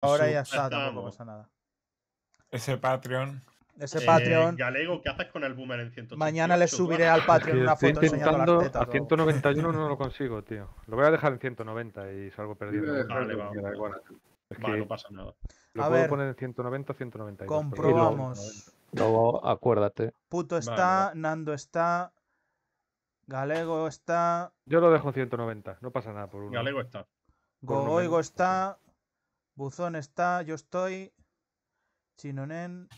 Ahora ya está, tampoco pasa nada. Ese Patreon. Ese Eh, Patreon, Galego, ¿qué haces con el boomer en 188? mañana le subiré al Patreon una estoy foto enseñando las intentando tetas. a 191 no lo consigo, tío. Lo voy a dejar en 190 y salgo perdiendo. Vale, Vale, vamos. da igual. Es Va, que no pasa nada. lo A puedo ver. poner en 190, 192. pero no, Comprobamos. Luego acuérdate. Puto Vale, está, Nando está, Galego está, Yo lo dejo en 190, no pasa nada por uno. Galego está. Gogoigo está, Buzón está, yo estoy, Chinonen.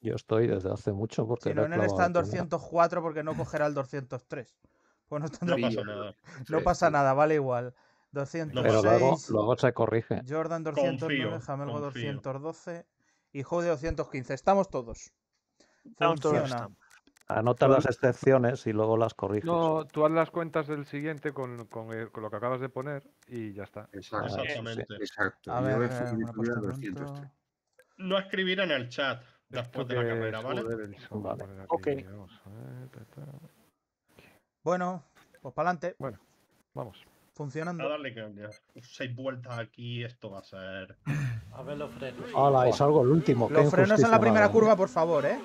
Yo estoy desde hace mucho porque Chinonen está en clavado de primera. 204 porque no cogerá el 203. Pues no, está No pasa nada. no pasa nada, vale igual. 206, Pero luego, luego se corrige. Jordan 209, Confío, Jamelgo confío. 212 y Jode 215. Estamos todos. Estamos todos, Funciona. Anota las excepciones y luego las corriges. No, tú haz las cuentas del siguiente con, con, el- con lo que acabas de poner y ya está. Exacto. Exactamente. Exacto. A Yo ver, he eh, fui- una tuviera puesta 203. pronto. No escribir en el chat después de la carrera, ¿vale? Ok. vamos a. Bueno, pues para adelante, Vamos. A funcionando. darle caña. Seis vueltas aquí, esto va a ser. A ver los frenos. ¡Hala! Y salgo el último. Los frenos en la primera curva, por favor, ¿eh?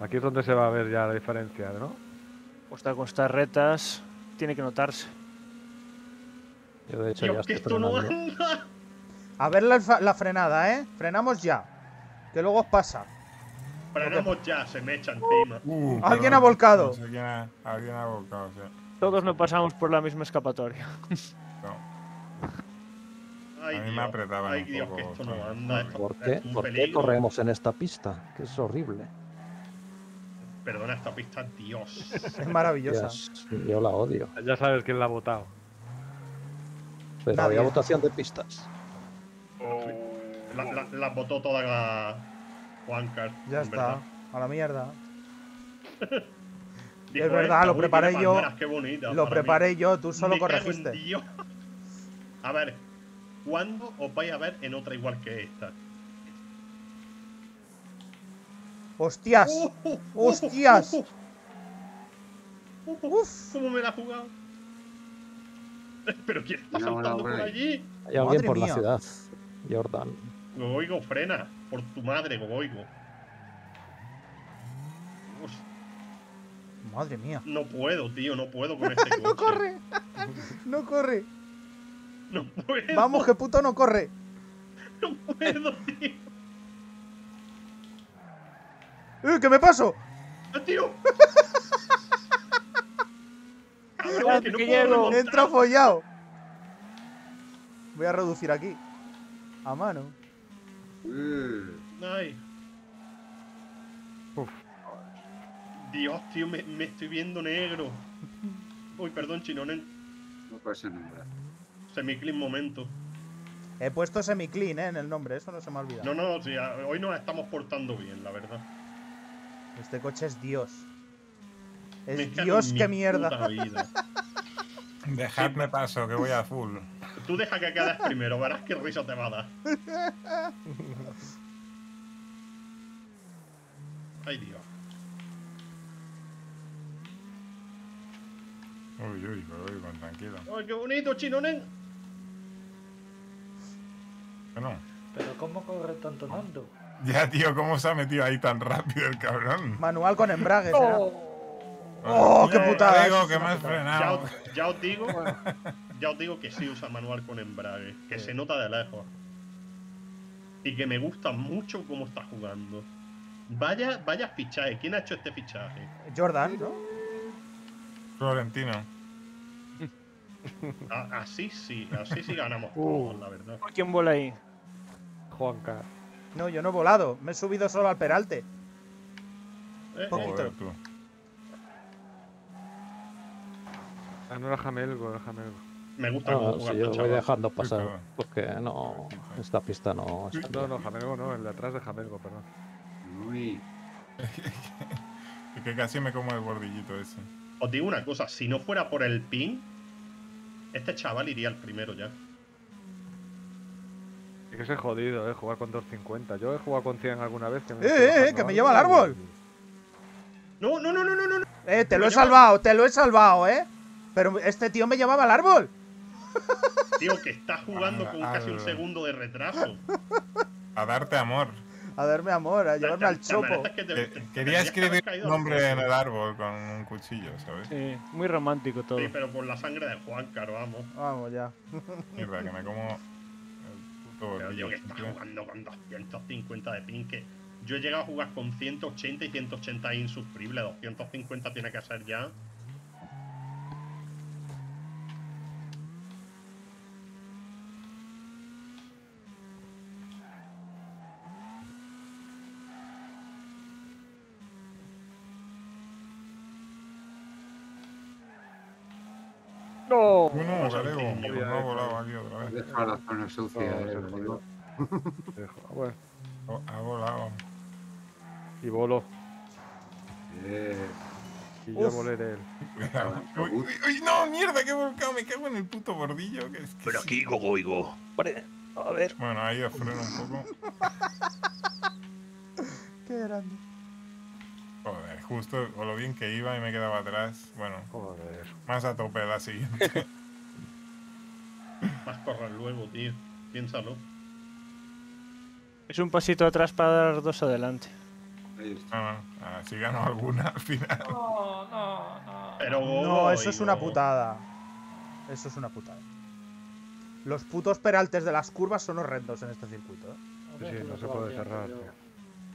Aquí es donde se va a ver ya la diferencia, ¿no? Pues está con estas retas, tiene que notarse. Yo de hecho ya Dios, estoy esto no anda. A ver la, frenada, ¿eh? Frenamos ya. Que luego os pasa. Frenamos ya, se me echa encima. Uh, Alguien perdón, ha volcado. no sé quién ha- alguien ha volcado, sí. Todos no pasamos por la misma escapatoria. No, Ay, a mí me apretaban Ay, un Dios, poco. que esto no con- anda. esto ¿Por qué, un ¿Por qué peligro. corremos en esta pista? Que es horrible. Perdona, esta pista, Dios. Es maravillosa. Dios, yo la odio. Ya sabes quién la ha votado. Pero Nadie. había votación de pistas. La, la, la votó toda la Juancar. Ya está. verdad. A la mierda. Dijo, Es verdad, "Esta, lo preparé yo, palmeras, qué bonita Lo para mí". preparé yo, tú solo Me corregiste. A ver, ¿cuándo os vais a ver en otra igual que esta? ¡Hostias! ¡Hostias! ¡Uf! ¿Cómo me la ha jugado? ¿Pero quién está No, saltando no, por güey. allí? Hay alguien por mía. la ciudad. Jordan. Gogoigo, frena. Por tu madre, Gogoigo. Uf, Madre mía. no puedo, tío, no puedo con este coche. ¡No corre! ¡No corre! No puedo. Vamos, que puto no corre. No puedo, tío. ¡Eh, ¿Qué me paso? ¡Ah, tío! Cabrón, que no que puedo. Entra follado. Voy a reducir aquí. A mano. Ay. Uf. Dios, tío, me, me estoy viendo negro. Uy, perdón, chinonen. no pasa nada. Semiclean momento. He puesto semi-clean, ¿eh? En el nombre, eso no se me ha olvidado. No, no, sí, hoy nos estamos portando bien, la verdad. Este coche es Dios. Me Es Dios, mi qué mierda. Dejadme paso, que voy a full. Tú deja que quedes primero, verás qué risa te va a dar. Ay, Dios. Uy, uy, uy, con tranquilo. Ay, qué bonito, chinonen. Bueno. Pero ¿cómo corre tanto Nando? Ya, tío, ¿cómo se ha metido ahí tan rápido el cabrón? Manual con embrague, será. ¡Oh, qué Ya putada! Digo que me. Ya os, ya os digo, ya os digo que sí usa manual con embrague, que Sí. se nota de lejos. Y que me gusta mucho cómo está jugando. Vaya, vaya fichaje. ¿Quién ha hecho este fichaje? Jordan, ¿no? Florentino. A- así sí, así sí ganamos Uh. todos, la verdad. ¿Quién vuela ahí? Juanca. No, yo no he volado. Me he subido solo al peralte. Eh, eh, Poquito. Joder, tú. Ah, no era Jamelgo, era Jamelgo. me gusta No, cómo si juega yo voy dejando pasar. Porque no. Esta pista no. está No, no, Jamelgo no, el de atrás de Jamelgo, perdón. Uy, Es que casi me como el bordillito ese. Os digo una cosa, si no fuera por el pin, este chaval iría al primero ya. Es que es jodido, eh, jugar con 250. Yo he jugado con 100 alguna vez. Que me ¡Eh, eh, eh, que me lleva al árbol! No, no, no, no, no, no. no. Eh, te lo he lleva- salvado, te lo he salvado, ¿eh? Pero este tío me llevaba al árbol. Tío, que está jugando con casi un segundo de retraso. A darte amor. A darme amor, a llevarme al chopo. que te- te- quería escribir un nombre en el árbol con un cuchillo, ¿sabes? Sí, muy romántico todo. Sí, pero por la sangre de Juan, caro, vamos. Vamos ya. Mierda, que me como Pero tío, que está jugando con 250 de ping. Que yo he llegado a jugar con 180 y 180 es insufrible. 250 tiene que ser ya. ¡No! Uno, Galego, no ha volado aquí otra vez. dejado la zona sucia, No, eh. Dejo- Bueno, Ha volado. y voló. Eh, Y yo Uf. volé de él. Uy, uy, uy, no, mierda, que he volcado. Me cago en el puto bordillo. Que es que Pero sí. aquí, Gogo, Igo. Vale, a ver. Bueno, ahí os freno un poco. Qué grande. Joder, justo con lo bien que iba y me quedaba atrás. Bueno, Joder. más a tope la siguiente. Vas a correr luego, tío. Piénsalo. Es un pasito atrás para dar dos adelante. ahí está. No, no, así gano alguna al final. No, no, no. Pero. No, eso es una putada. Eso es una putada. Los putos peraltes de las curvas son horrendos en este circuito. ¿eh? Sí, sí, no se puede cerrar. tío.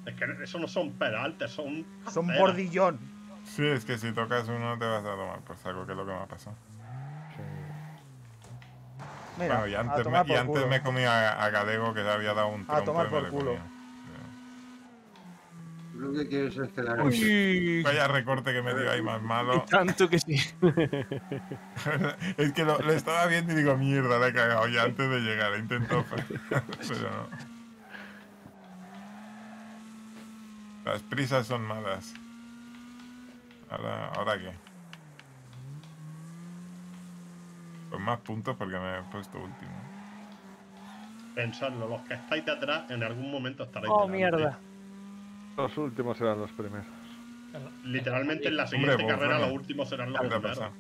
Es que eso no son peraltes, son. Son aceras. bordillón. Sí, es que si tocas uno te vas a tomar por saco, que es lo que me ha pasado. Sí. Mira, bueno, y a antes, tomar me, y antes me comí a, a Galego que se había dado un A trompo tomar y me por lo culo. comía. Lo que quieres es quedar Uy, Vaya recorte que me dio ahí más malo. tanto que sí. es que lo, lo estaba viendo y digo, mierda, la he cagado ya antes de llegar. He intentado frenar, pero no. Las prisas son malas. Ahora, ¿ahora qué? Pues más puntos porque me he puesto último. Pensadlo, los que estáis de atrás, en algún momento estaréis. Oh, delante. mierda. Los últimos serán los primeros. Literalmente en la Hombre, siguiente carrera, los últimos serán los ¿Qué te ha primeros. pasado?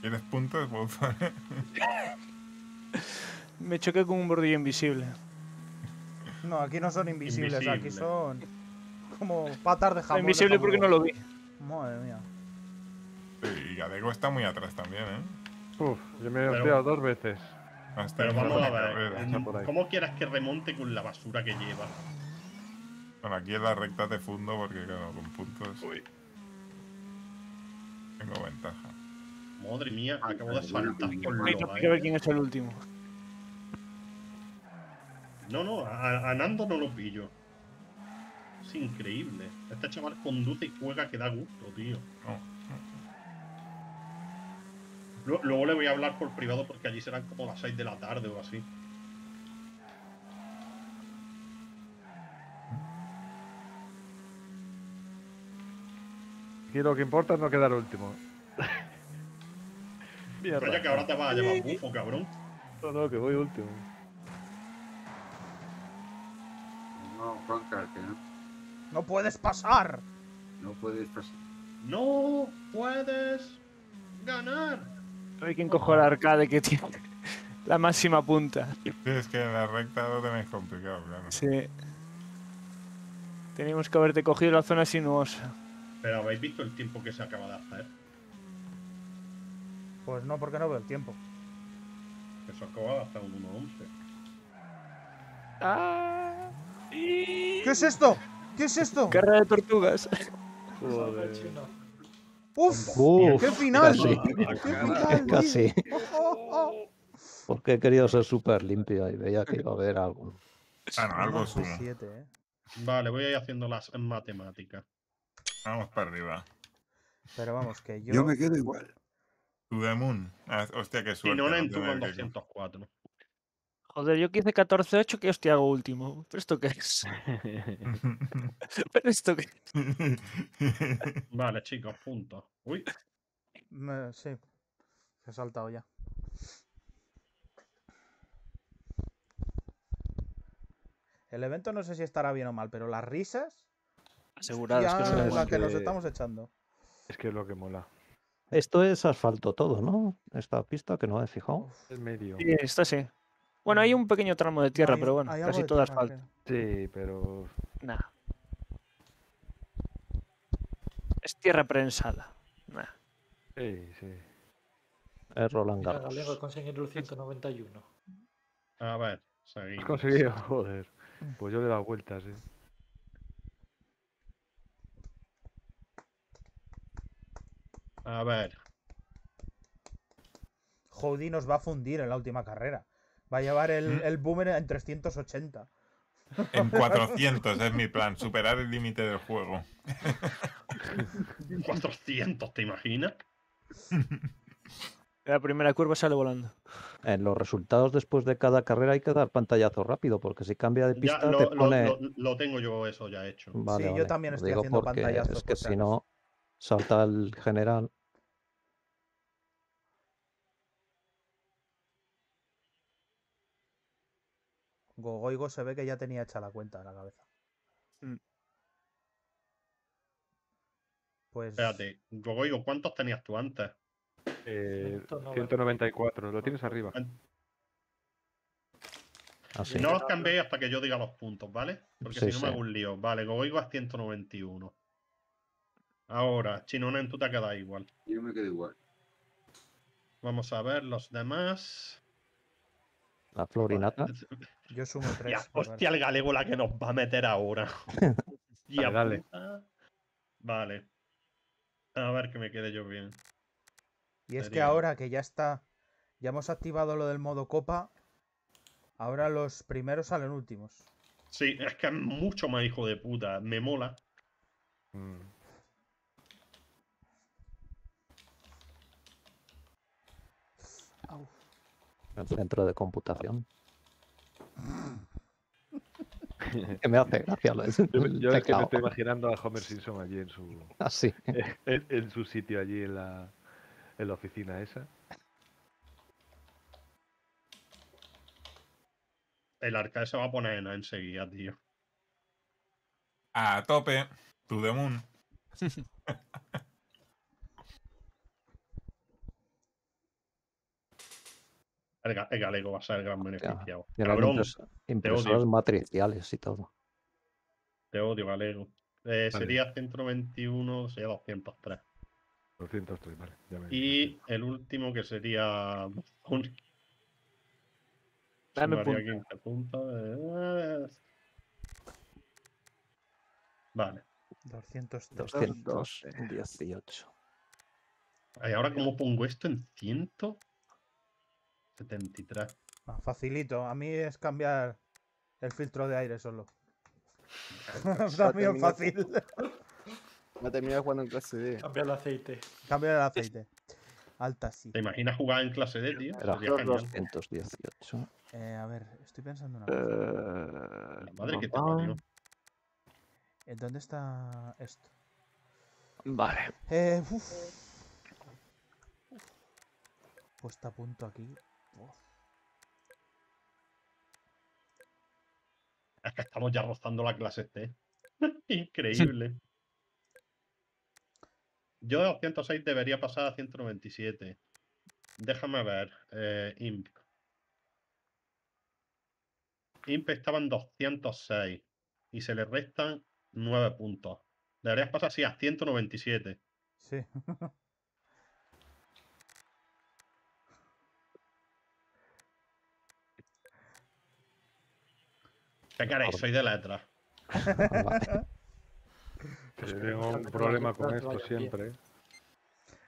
¿Quieres puntos? Me choqué con un bordillo invisible. No, aquí no son invisibles, aquí son como patas de jamón. de invisible porque no lo vi. Madre mía. Sí, y Galego está muy atrás también, ¿eh? Uf, yo me he volteado dos veces. Hasta Pero vamos la a ver. ¿cómo quieras que remonte con la basura que lleva? Bueno, aquí en la recta te fundo porque, claro, con puntos tengo ventaja. Madre mía, acabo de saltar por. Hay que ver quién es el último. No, no, a, a Nando no lo pillo. Es increíble. Este chaval conduce y juega que da gusto, tío. No. Lu- Luego le voy a hablar por privado porque allí serán como las 6 de la tarde o así. Aquí lo que importa es no quedar último. Mierda. Vaya que ahora te vas a llevar bufo, cabrón. No, no, que voy último. Que no. ¡No puedes pasar! No puedes pasar. No puedes ganar. A ver quién cojo el arcade que tiene la máxima punta. Sí, es que en la recta lo tenéis complicado, claro. Sí. Teníamos que haberte cogido la zona sinuosa. Pero habéis visto el tiempo que se acaba de hacer. Pues no, porque no veo el tiempo. Que se acaba de hacer un 1.11. Ah. ¿Qué es esto? ¿Qué es esto? Carrera de tortugas. Joder. ¡Uf! Uf, ¡Qué final! casi. ¡Qué final! Casi. tío! Oh, oh, oh. Porque he querido ser súper limpio y veía que iba a haber algo. Bueno, algo Once, sumo. siete, ¿eh? Vale, voy a ir haciendo las matemáticas. Vamos para arriba. Pero vamos, que yo... Yo me quedo igual. Moon. Ah, hostia, qué Y suerte. no no en tu con que- 204. Joder, yo que hice 14-8, que hostia hago último. ¿Pero esto qué es? ¿Pero esto qué es? Vale, chicos, puntos. Uy, Me- sí. Se ha saltado ya. El evento no sé si estará bien o mal, pero las risas... Aseguradas que son la es que nos estamos echando. Es que es lo que mola. Esto es asfalto todo, ¿no? Esta pista que no he fijado. El medio. Sí, está sí. Bueno, hay un pequeño tramo de tierra, hay- pero bueno, casi todo tierra, asfalto. creo. Sí, pero. Nah. Es tierra prensada. Nah. Sí, sí. Es Roland Mira, Garros. Galego conseguir el 191. A ver, Has seguimos. conseguido, joder. Pues yo le he dado vueltas, eh. A ver, Jody nos va a fundir en la última carrera. Va a llevar el, ¿Mm? el boomer en 380. En 400 es mi plan, superar el límite del juego. 400, ¿te imaginas? La primera curva sale volando. En los resultados después de cada carrera hay que dar pantallazo rápido, porque si cambia de Ya pista lo, te pone. lo- lo tengo yo eso ya hecho. Vale, Sí, yo también estoy digo haciendo pantallazos, Es que si no, salta el general. Gogoigo se ve que ya tenía hecha la cuenta en la cabeza. Mm. Pues. Espérate, Gogoigo, ¿cuántos tenías tú antes? Eh, 190. 194, lo tienes arriba. Así. No los cambiéis hasta que yo diga los puntos, ¿vale? Porque Sí, si no me hago un lío. Vale, Gogoigo es 191. Ahora, Chinonen, tú te quedas igual. Yo me quedo igual. Vamos a ver los demás. La florinata. Yo sumo tres. Ya, hostia, el galego la que nos va a meter ahora. Ya, Dale, dale. puta. Vale. A ver que me quede yo bien. Y es que ahora que ya está. Ya hemos activado lo del modo copa. Ahora los primeros salen últimos. Sí, es que es mucho más hijo de puta. Me mola. Mm. El centro de computación. que me hace gracia Yo, yo es que me estoy imaginando a Homer Simpson allí en su, Así. en, en su sitio, allí en la, en la oficina esa. El arcade se va a poner en enseguida, tío. A tope, to the moon. El, ga- el galego va a ser el gran beneficiado. Tiene Cabrón, impres- impresoras matriciales y todo. te odio, galego. Eh, Vale. Sería 191, sería 203. 203, vale. ya me- Y el último que sería. Un... Dame sumaría 15 puntos. eh, Vale. 200. 218. Y ahora, ¿cómo pongo esto en 173? Ah, facilito. A mí es cambiar el filtro de aire solo. También fácil. Va a terminar jugando en clase D. Cambia el aceite. Cambiar el aceite. Alta sí. ¿Te imaginas jugar en clase D, tío? Era Sería genial. 218. Eh, a ver, estoy pensando en una Eh, cosa. La madre que te parió. Eh, ¿Dónde está esto? Vale. Eh, uf. Puesta a punto aquí. Uf. Es que estamos ya rozando la clase T. Increíble. Yo de 206 debería pasar a 197. Déjame ver. Eh, Imp. Imp estaba en 206. Y se le restan 9 puntos. Deberías pasar así a 197. Sí. ¿Qué queréis? Soy de letras. Vale. Que tengo un problema con esto siempre. ¿eh?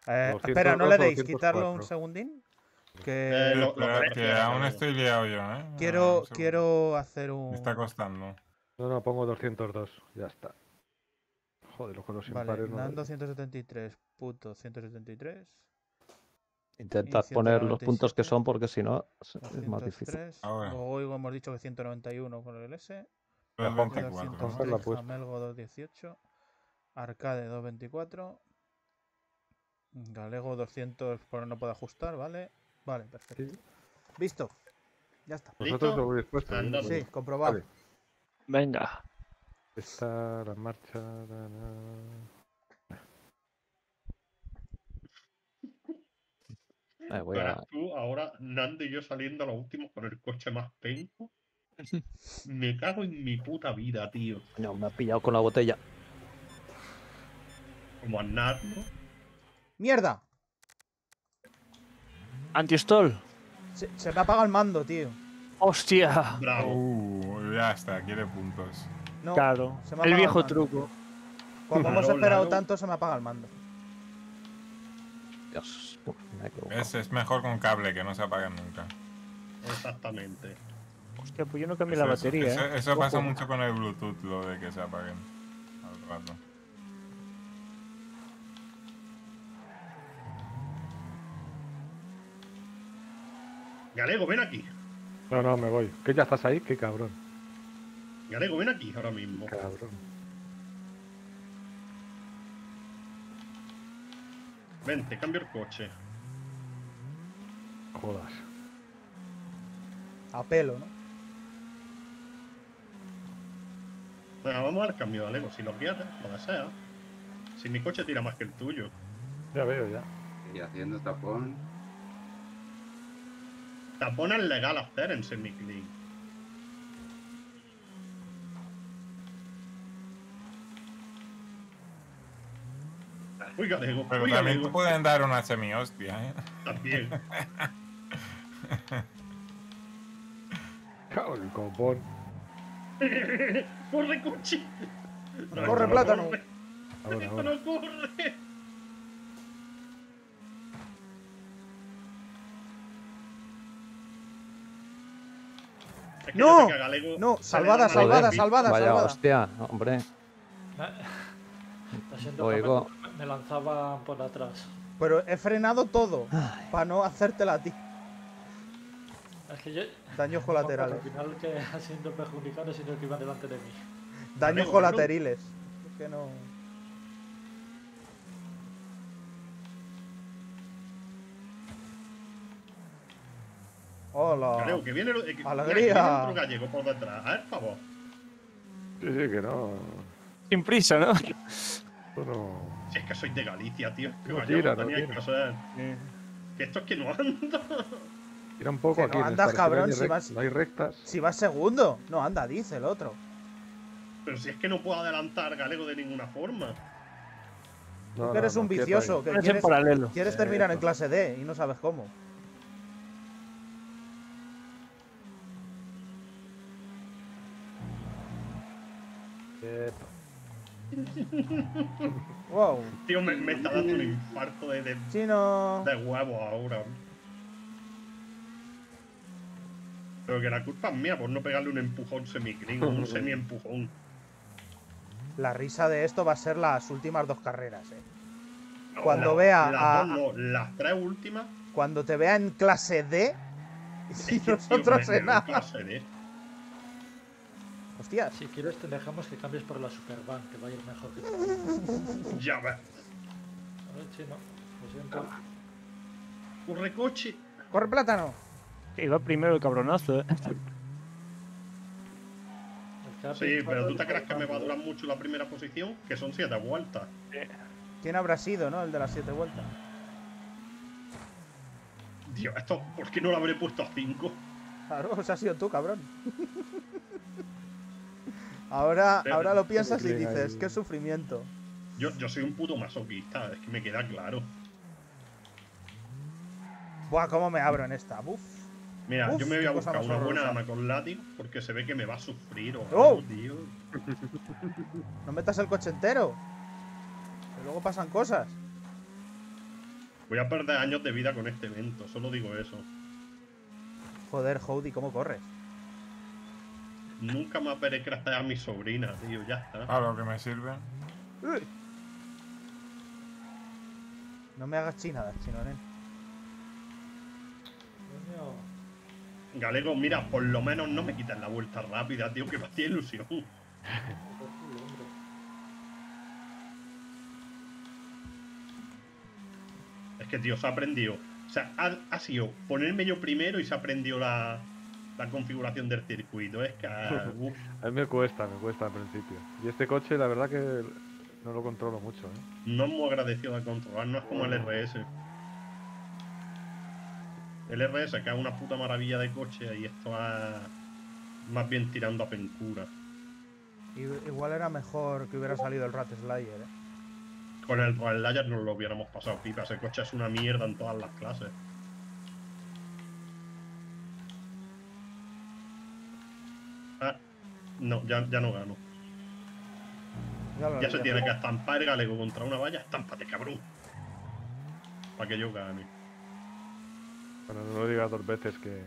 Eh, 200, espera, no le deis. 204. Quitarlo un segundín. Que Eh, lo- lo Espera, que aún estoy liado yo, ¿eh? quiero, quiero hacer un. Me está costando. No, no, pongo 202, ya está. Joder, los juegos Vale, impares no. Nando 173, puto 173. Intentad poner los puntos que 197. son porque si no es más difícil. 203. Ahora. Luego hemos dicho que 191 con el S. Dos Juanjo, 24, ¿no? Juanjo. 203, la apuesta. Amelgo 218. Arcade 224. Galego 200, pero no puedo ajustar, ¿ale? Vale, perfecto. Sí. Visto. Ya está. Vosotros lo habéis puesto. Sí, comprobado. Vale. Venga. Está la marcha. Eh, voy Verás a... tú, ahora Nando y yo saliendo a los últimos con el coche más penco. Me cago en mi puta vida, tío. Coño, me ha pillado con la botella. Como Aznar, ¿no? ¡Mierda! Anti-stall. Se, se me apaga el mando, tío. ¡Hostia! Bravo. Uh, ya está, quiere puntos. No, Claro. se me ha El viejo truco. Cuando hemos esperado tanto, se me apaga el mando. Dios, uf, me. Es, es mejor con cable, que no se apaguen nunca. Exactamente. Hostia, pues yo no cambié Eso, la batería, eso, ¿eh? eso pasa mucho con el Bluetooth, lo de que se apaguen al rato. Galego, ven aquí. No, no, me voy. ¿Que ya estás ahí? Qué cabrón. Galego, ven aquí ahora mismo. Cabrón. Ven, te cambio el coche. Jodas. A pelo, ¿no? Venga, vamos al cambio, Galego, si lo quieres, lo desea. Si mi coche tira más que el tuyo. Ya veo, ya. Y haciendo tapón. Tapón es legal hacer en Pero también te Galego. pueden dar una semi-hostia, ¿eh? También. Cago en el copón. ¡Corre, coche! No, Corre, no plátano. corre, Ahora, Esto ahora. no corre. Es que ¡No! Galego No, salvada, salvada, leve salvada, Vaya salvada. hostia, hombre. Lo siento, Oigo. Me, lanzaban por atrás. Pero he frenado todo para no hacértela a ti. Es que yo. Daños Al colaterales. final que siendo perjudicado, sino que iban delante de mí. Daños Amigo, colaterales. Es que no. Hola. Galego, que viene, eh, que- Alegría. mira, que viene otro gallego por detrás. A ver, por favor. Sí, sí, que no. Sin prisa, ¿no? No. Si es que soy de Galicia, tío. Que No tira, no tenía tira. que ser. Que esto es que no anda. Tira un poco Que aquí. no andas, cabrón, si rec- vas- no hay rectas. Si vas segundo. No, anda, dice el otro. Pero si es que no puedo adelantar Galego de ninguna forma. No, Tú que no, eres un vicioso, que quieres, paralelo. quieres terminar en clase D y no sabes cómo. Wow. Tío, me, me está dando un infarto de, de, Chino. de huevo ahora. Pero que la culpa es mía por no pegarle un empujón semiclean o un semi-empujón. La risa de esto va a ser las últimas dos carreras, eh. No, Cuando la- vea las a- dos no, las tres últimas. Cuando te vea en clase D y nosotros en A. clase D. Hostias. Si quieres, te dejamos que cambies por la Superban, que va a ir mejor que tú. Ya ves. A ver, chino. Lo siento. Corre coche. Corre plátano. Que iba primero el cabronazo, ¿eh? El Sí, pero tú te crees que me va a durar mucho la primera posición, que son siete vueltas. ¿Quién habrá sido, no? El de las siete vueltas. Dios, esto, ¿por qué no lo habré puesto a 5? Claro, ese ha sido tú, cabrón. ahora, Pero- ahora lo piensas y dices, ahí. qué sufrimiento. Yo, yo soy un puto masoquista, es que me queda claro. Buah, cómo me abro en esta. Mira, Uf, yo me voy a buscar una buena horrorosa. ama con látigo porque se ve que me va a sufrir o ¡Oh! tío. No metas el coche entero. Que luego pasan cosas. Voy a perder años de vida con este evento, solo digo eso. Joder, Howdy, ¿cómo corres? Nunca más veré crecer a mi sobrina, tío, ya está. A lo que me sirve. Uy. No me hagas chinadas, chinonen. Coño. Galego, mira, por lo menos no me quitas la vuelta rápida, tío, que me hacía ilusión. Es que, tío, se ha aprendido. O sea, ha, ha sido ponerme yo primero y se ha aprendido la, la configuración del circuito. Es que. ah. A mí me cuesta, me cuesta al principio. Y este coche, la verdad que no lo controlo mucho, ¿eh? no es muy agradecido de controlar, no es como el RS. El RS, que es una puta maravilla de coche, y esto es más bien tirando a pencura. Igual era mejor que hubiera salido el Rat Slayer, ¿eh? Con el Layer nos lo hubiéramos pasado pipa. Ese coche es una mierda en todas las clases. Ah, no, ya, ya no gano. Ya, se ya- tiene que estampar el galego contra una valla. Estámpate, cabrón. Para que yo gane. Bueno, no lo digas dos veces que.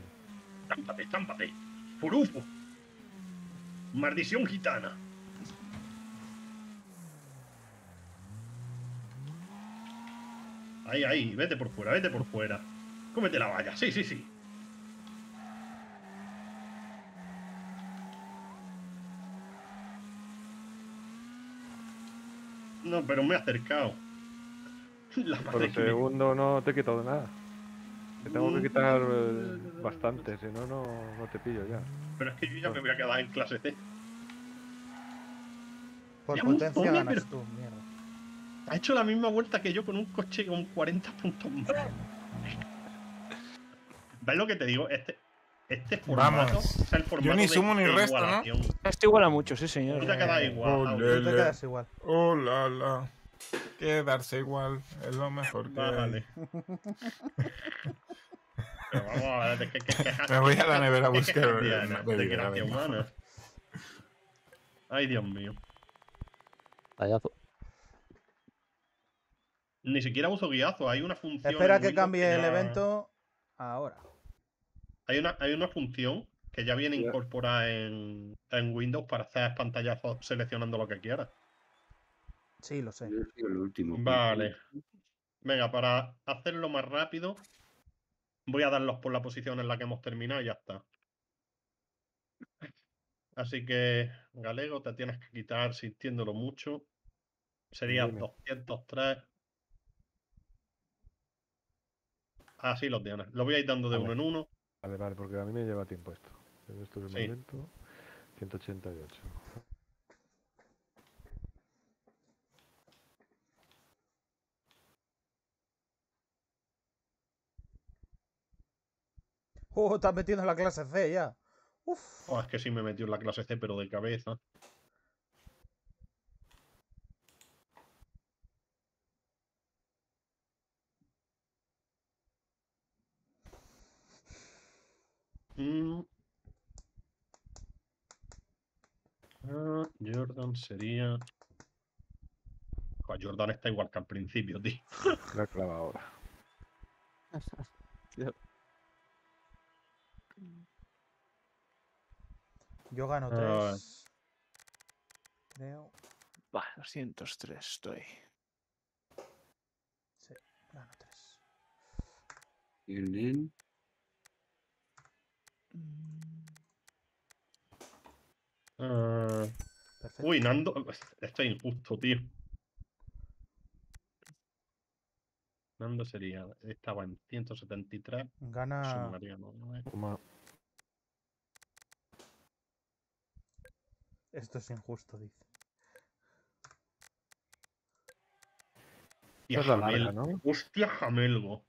Estámpate, estámpate. Furufo. Maldición gitana. Ahí, ahí, vete por fuera, vete por fuera. Cómete la valla, sí, sí, sí. No, pero me he acercado. La Por me- segundo no te he quitado nada. Te tengo que quitar eh, bastante, si no, no no te pillo ya. Pero es que yo ya me voy a quedar en clase C. Por Ya, potencia ganas pero- tú, mierda. Ha hecho la misma vuelta que yo con un coche con 40 puntos más. ¿Ves lo que te digo? Este, este formato Vamos. es el formato Yo ni de sumo ni resto, ¿no? igualación. Esto iguala mucho, sí, señor. Tú te quedas igual. Ole. Auri. Tú te Lele. quedas igual. Oh, la, la. Quedarse igual es lo mejor que Vale. hay. Pero vamos a ver, ¿qué, qué, qué- Me voy a la nevera a qué buscar quejas una tienes de bebida, gracia venga. humana? Ay, Dios mío. Tallazo. Ni siquiera uso guiazo. Hay una función. Espera que Windows cambie el ya- evento ahora. Hay una, hay una función que ya viene incorporada en, en Windows para hacer pantallazos seleccionando lo que quieras. Sí, lo sé. El último. Vale. Venga, para hacerlo más rápido, voy a darlos por la posición en la que hemos terminado y ya está. Así que, Galego, te tienes que quitar sintiéndolo mucho. Sería Dime. 203. Así los tienes. Lo voy a ir dando de uno en uno. Vale, vale, porque a mí me lleva tiempo esto. Esto es Sí. el momento. 188. Oh, estás metiendo en la clase C ya. Uf. Oh, es que sí me metió en la clase C, pero de cabeza. Mm. Ah, Jordan sería. Joder, Jordan está igual que al principio, tío. La clava ahora. Yo gano Ah. 3. Creo. Va, 203 estoy. Sí, gano 3. Bien. Ah, Perfecto. uy, Nando. Esto es injusto, tío. Nando sería. Estaba en 173. Gana. sumaría. Esto es injusto, dice. Hostia, Es la larga, ¿no? Hostia, Jamelgo.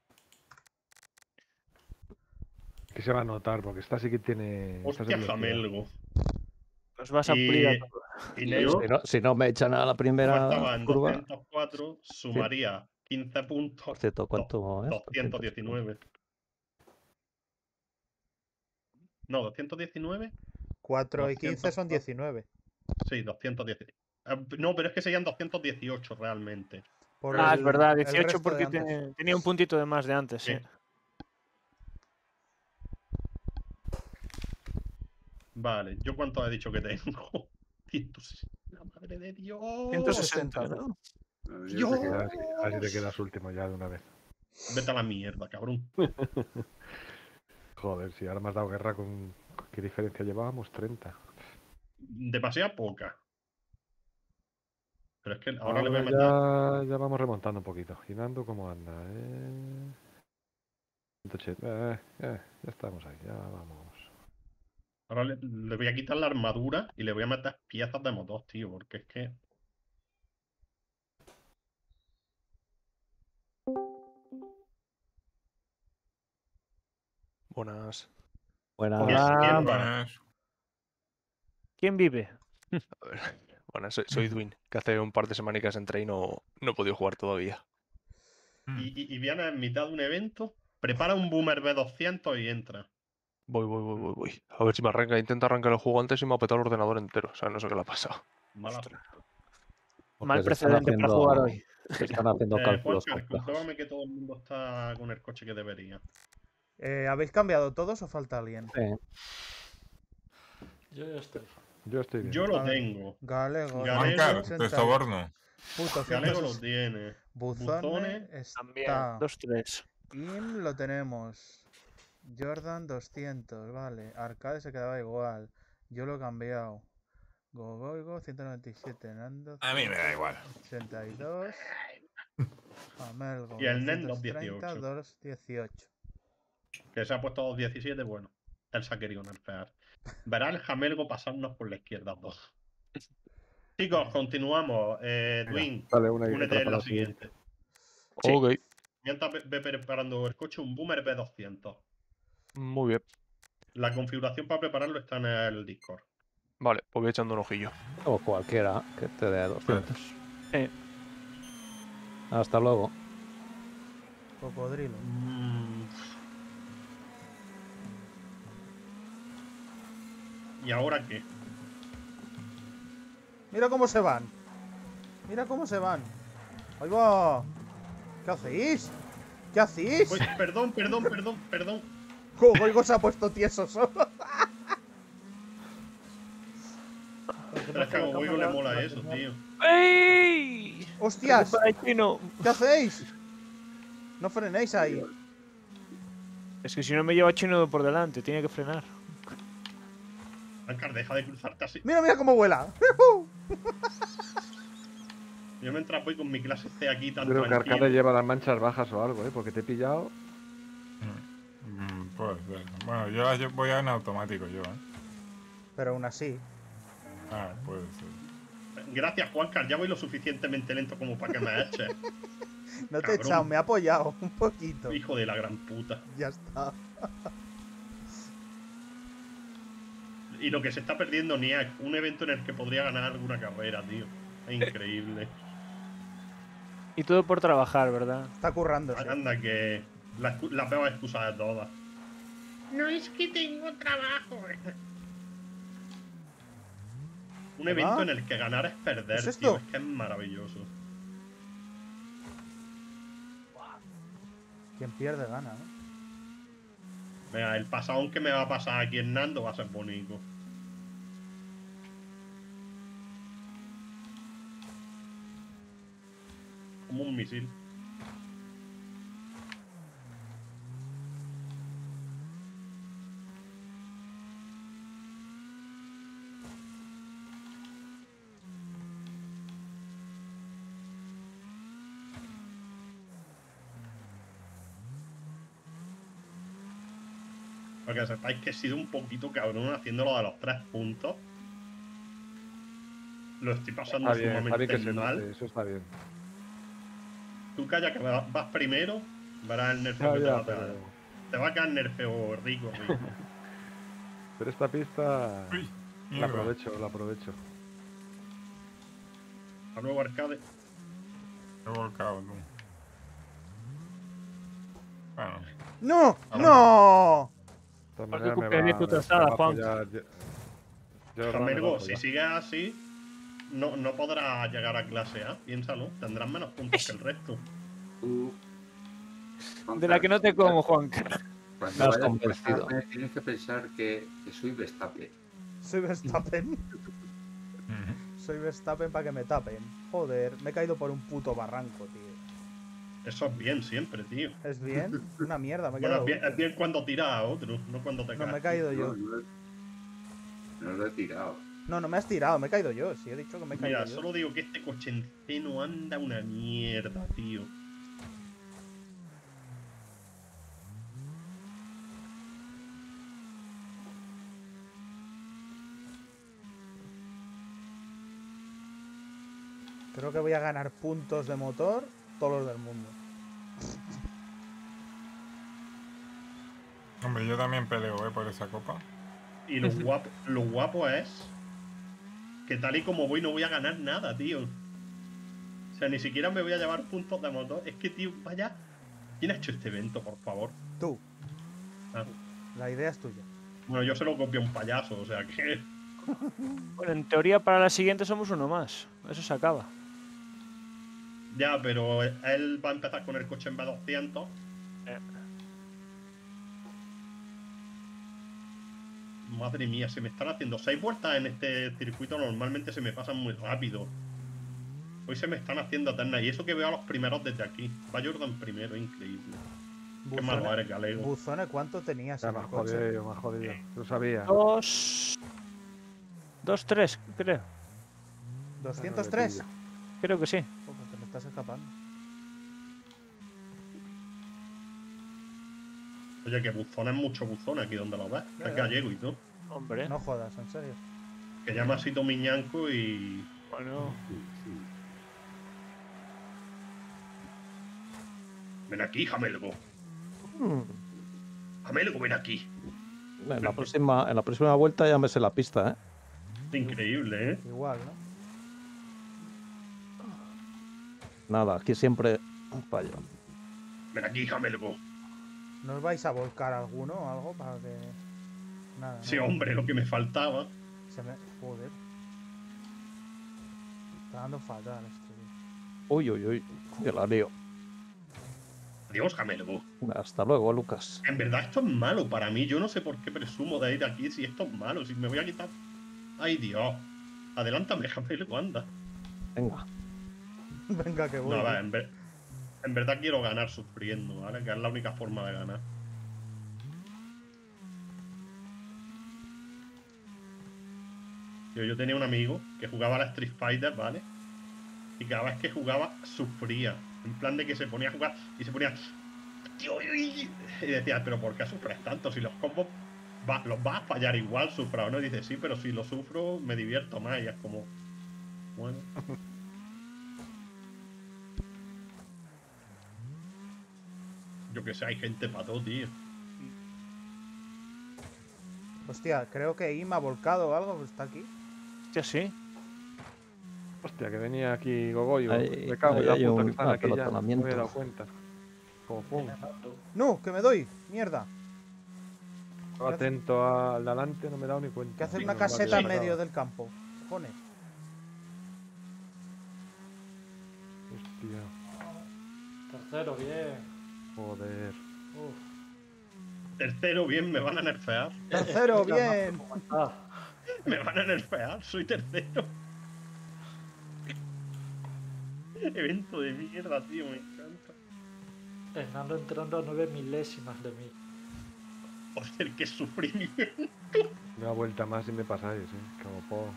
Que se va a notar, porque esta sí que tiene. Hostia. Jamelgo. Vas a Y- pulir a todos. Y ¿Y Neo, yo? Si no, si no me echan a la primera en curva. 204, sumaría 15 puntos. Por cierto, ¿cuánto es? 219. No, 219. 4 y 15 son 200. 19. Sí, 210. Ah, No, pero es que serían 218 realmente. Por Ah, el- es verdad, el 18 resto de porque tenía un puntito de más de antes, sí. Sí. Vale, ¿yo cuánto he dicho que tengo? 160. La madre de Dios. 160, ¿no? Yo- Te quedas- Así te quedas último ya de una vez. Vete a la mierda, cabrón. Joder, si ahora me has dado guerra con. ¿Qué diferencia llevábamos? 30. Demasiada poca. Pero es que ahora, le voy a meter. ya, ya vamos remontando un poquito. Ginando, ¿cómo anda? Eh... 180. Eh, eh, ya estamos ahí, ya vamos. Ahora le, le voy a quitar la armadura y le voy a meter piezas de motor, tío, porque es que. Buenas. Buenas. Buenas. ¿Quién vive? A ver. Buenas, soy, soy Dwin, que hace un par de semanicas entré y no, no he podido jugar todavía. Y, y, y Viana en mitad de un evento, prepara un Boomer B200 y entra. Voy, voy, voy, voy, voy. A ver si me arranca. Intenta arrancar el juego antes y me ha petado el ordenador entero. O sea, no sé qué le ha pasado. Mala Mal precedente para haciendo- jugar hoy. Se están haciendo Eh, cálculos Juancar, que todo el mundo está con el coche que debería. Eh, ¿Habéis cambiado todos o falta alguien? Sí. Yo ya estoy. Yo estoy bien. Yo lo tengo. Galego. Galego, Juancar, 80, te soborno. Puto Galego 160. lo tiene. Buzone Buzones, También. está. Dos, tres. Im lo tenemos. Jordan 200, vale. Arcade se quedaba igual. Yo lo he cambiado. Gogoigo 197. Nando A mí me da igual. 82. Amelgo. Y el Nen 230, 218. 218. Que se ha puesto 217, bueno. Él se ha querido nerfear. Verá el jamelgo pasarnos por la izquierda dos. Chicos, continuamos. Eh, y únete en la la siguiente. siguiente. Sí. Ok, Mientras ve, ve preparando el coche, un Boomer B200. Muy bien. La configuración para prepararlo está en el Discord. Vale, pues voy echando un ojillo. O cualquiera que te dé 200. Eh. Hasta luego. Cocodrilo. Mm. ¿Y ahora qué? Mira cómo se van. Mira cómo se van. Ahí va. ¿Qué hacéis? ¿Qué hacéis? Uy, perdón, perdón, perdón, perdón. Gogoigo se ha puesto tieso solo. Es que a Gogoigo le mola eso, tío. ¡Ey! ¡Hostias! ¿Qué hacéis? No frenéis ahí. Es que si no me lleva chino por delante, tiene que frenar. Ankar, deja de cruzarte así. Mira, mira cómo vuela. Yo mientras voy con mi clase C aquí tan Creo que tranquilo. Arcade lleva las manchas bajas o algo, ¿eh? Porque te he pillado. Ser. Bueno, yo las voy en automático yo, ¿eh? Pero aún así. Ah, puede ser. Gracias, Juancar. Ya voy lo suficientemente lento como para que me eches. No te he echado, me ha apoyado un poquito. Hijo de la gran puta. Ya está. Y lo que se está perdiendo Niak, un evento en el que podría ganar alguna carrera, tío. Es increíble. Y todo por trabajar, ¿verdad? Está currando. sí. Anda, que la, la peor excusa de todas. No es que tengo trabajo. Un evento en el que ganar es perder, ¿Es tío. esto? Es que es maravilloso. Quien pierde gana, ¿no? Venga, el pasadón que me va a pasar aquí en Nando va a ser bonito. Como un misil. Porque sepáis que he sido un poquito cabrón haciendo lo de los tres puntos. Lo estoy pasando Está bien, está bien sumamente que se mal. note, eso está bien. Tú calla que va- vas primero, verás el nerfeo Ya, que te va a pegar. pero, Te va a caer nerfeo rico, rico. pero esta pista Uy, la aprovecho, la aprovecho. A nuevo arcade. He volcado, tú. Bueno, ¡No! Ah, ¡No! Porque tu trazada, Juan. si sigues así, no, no podrás llegar a clase A. Piénsalo, tendrás menos puntos que el resto. De la que no te como, Juan. Cuando vayas tienes que pensar que, que soy Verstappen. Soy Verstappen. Soy Verstappen para que me tapen. Joder, me he caído por un puto barranco, tío. Eso es bien siempre, tío. ¿Es bien? Una mierda, me he Bueno, es bien, es bien cuando tiras a otro, no cuando te No, me he caes. caído yo. no, no lo he tirado. No, no me has tirado, me he caído yo. Sí, he dicho que me he caído Mira, yo. solo digo que este coche en C no anda una mierda, tío. Creo que voy a ganar puntos de motor del mundo. Hombre, yo también peleo, ¿eh? Por esa copa. Y lo guapo, lo guapo es que tal y como voy no voy a ganar nada, tío. O sea, ni siquiera me voy a llevar puntos de motor. Es que, tío, vaya. ¿Quién ha hecho este evento, por favor? Tú. Ah. La idea es tuya. Bueno, yo se lo copio a un payaso, o sea que. Bueno, en teoría para la siguiente somos uno más. Eso se acaba. Ya, pero él va a empezar con el coche en B200. Eh. Madre mía, se me están haciendo seis vueltas en este circuito. Normalmente se me pasan muy rápido. Hoy se me están haciendo eternas. Y eso que veo a los primeros desde aquí. Va Jordan primero, increíble. Qué malo eres, Galego. Buzone, ¿cuánto tenías Ya en el coche? jodido, me has jodido. Lo sabía. Dos. Dos, tres, creo. ¿203? Creo que sí. Estás escapando. Oye, que buzón es mucho buzón aquí donde lo ves. Ya, Es ya. gallego y todo. Hombre. No jodas, en serio. Que llama así Miñanco y. Bueno. Ven aquí, Jamelgo. Mm. Jamelgo, ven aquí. En la próxima, en la próxima vuelta ya me sé la pista, ¿eh? Es increíble, ¿eh? Igual, ¿no? Nada, aquí siempre un fallo. Ven aquí, Jamelgo. ¿No os vais a volcar alguno o algo para que. Nada. Sí, ¿no? hombre, lo que me faltaba. Se me. Joder. Está dando fatal esto, tío. Uy, uy, uy. Que la lío. Adiós, Jamelgo. Hasta luego, Lucas. En verdad, esto es malo para mí. Yo no sé por qué presumo de ir aquí si esto es malo. Si me voy a quitar. Ay, Dios. Adelántame, Jamelgo, anda. Venga. Venga, que voy. No, a ver, en, ver- en verdad quiero ganar sufriendo, ¿vale? Que es la única forma de ganar. Tío, yo tenía un amigo que jugaba a la Street Fighter, ¿vale? Y cada vez que jugaba, sufría. En plan de que se ponía a jugar y se ponía. Y decía, pero ¿por qué sufres tanto? Si los combos va- los vas a fallar igual, sufra no. Y dice, sí, pero si lo sufro, me divierto más. Y es como. Bueno. Yo que sé, hay gente para todo, tío. Hostia, creo que Ima ha volcado o algo. Está aquí. Hostia, sí. Hostia, que venía aquí Gogoyo. Ahí- Me cago en la puta un que están aquí ya. No me he dado cuenta. Como pum. ¡No! ¡Que me doy! ¡Mierda! Estaba atento al delante, no me he dado ni cuenta. Que hacer una no, caseta en medio del campo. Cojones. Hostia, Tercero, bien. Joder. Uf. Tercero, bien, me van a nerfear. ¡Tercero! ¡Bien! Me van a nerfear, soy tercero. Evento de mierda, tío, me encanta. Hernando entrando a nueve milésimas de mí. Joder, qué sufrimiento. Una vuelta más y me pasáis, eh. Como po.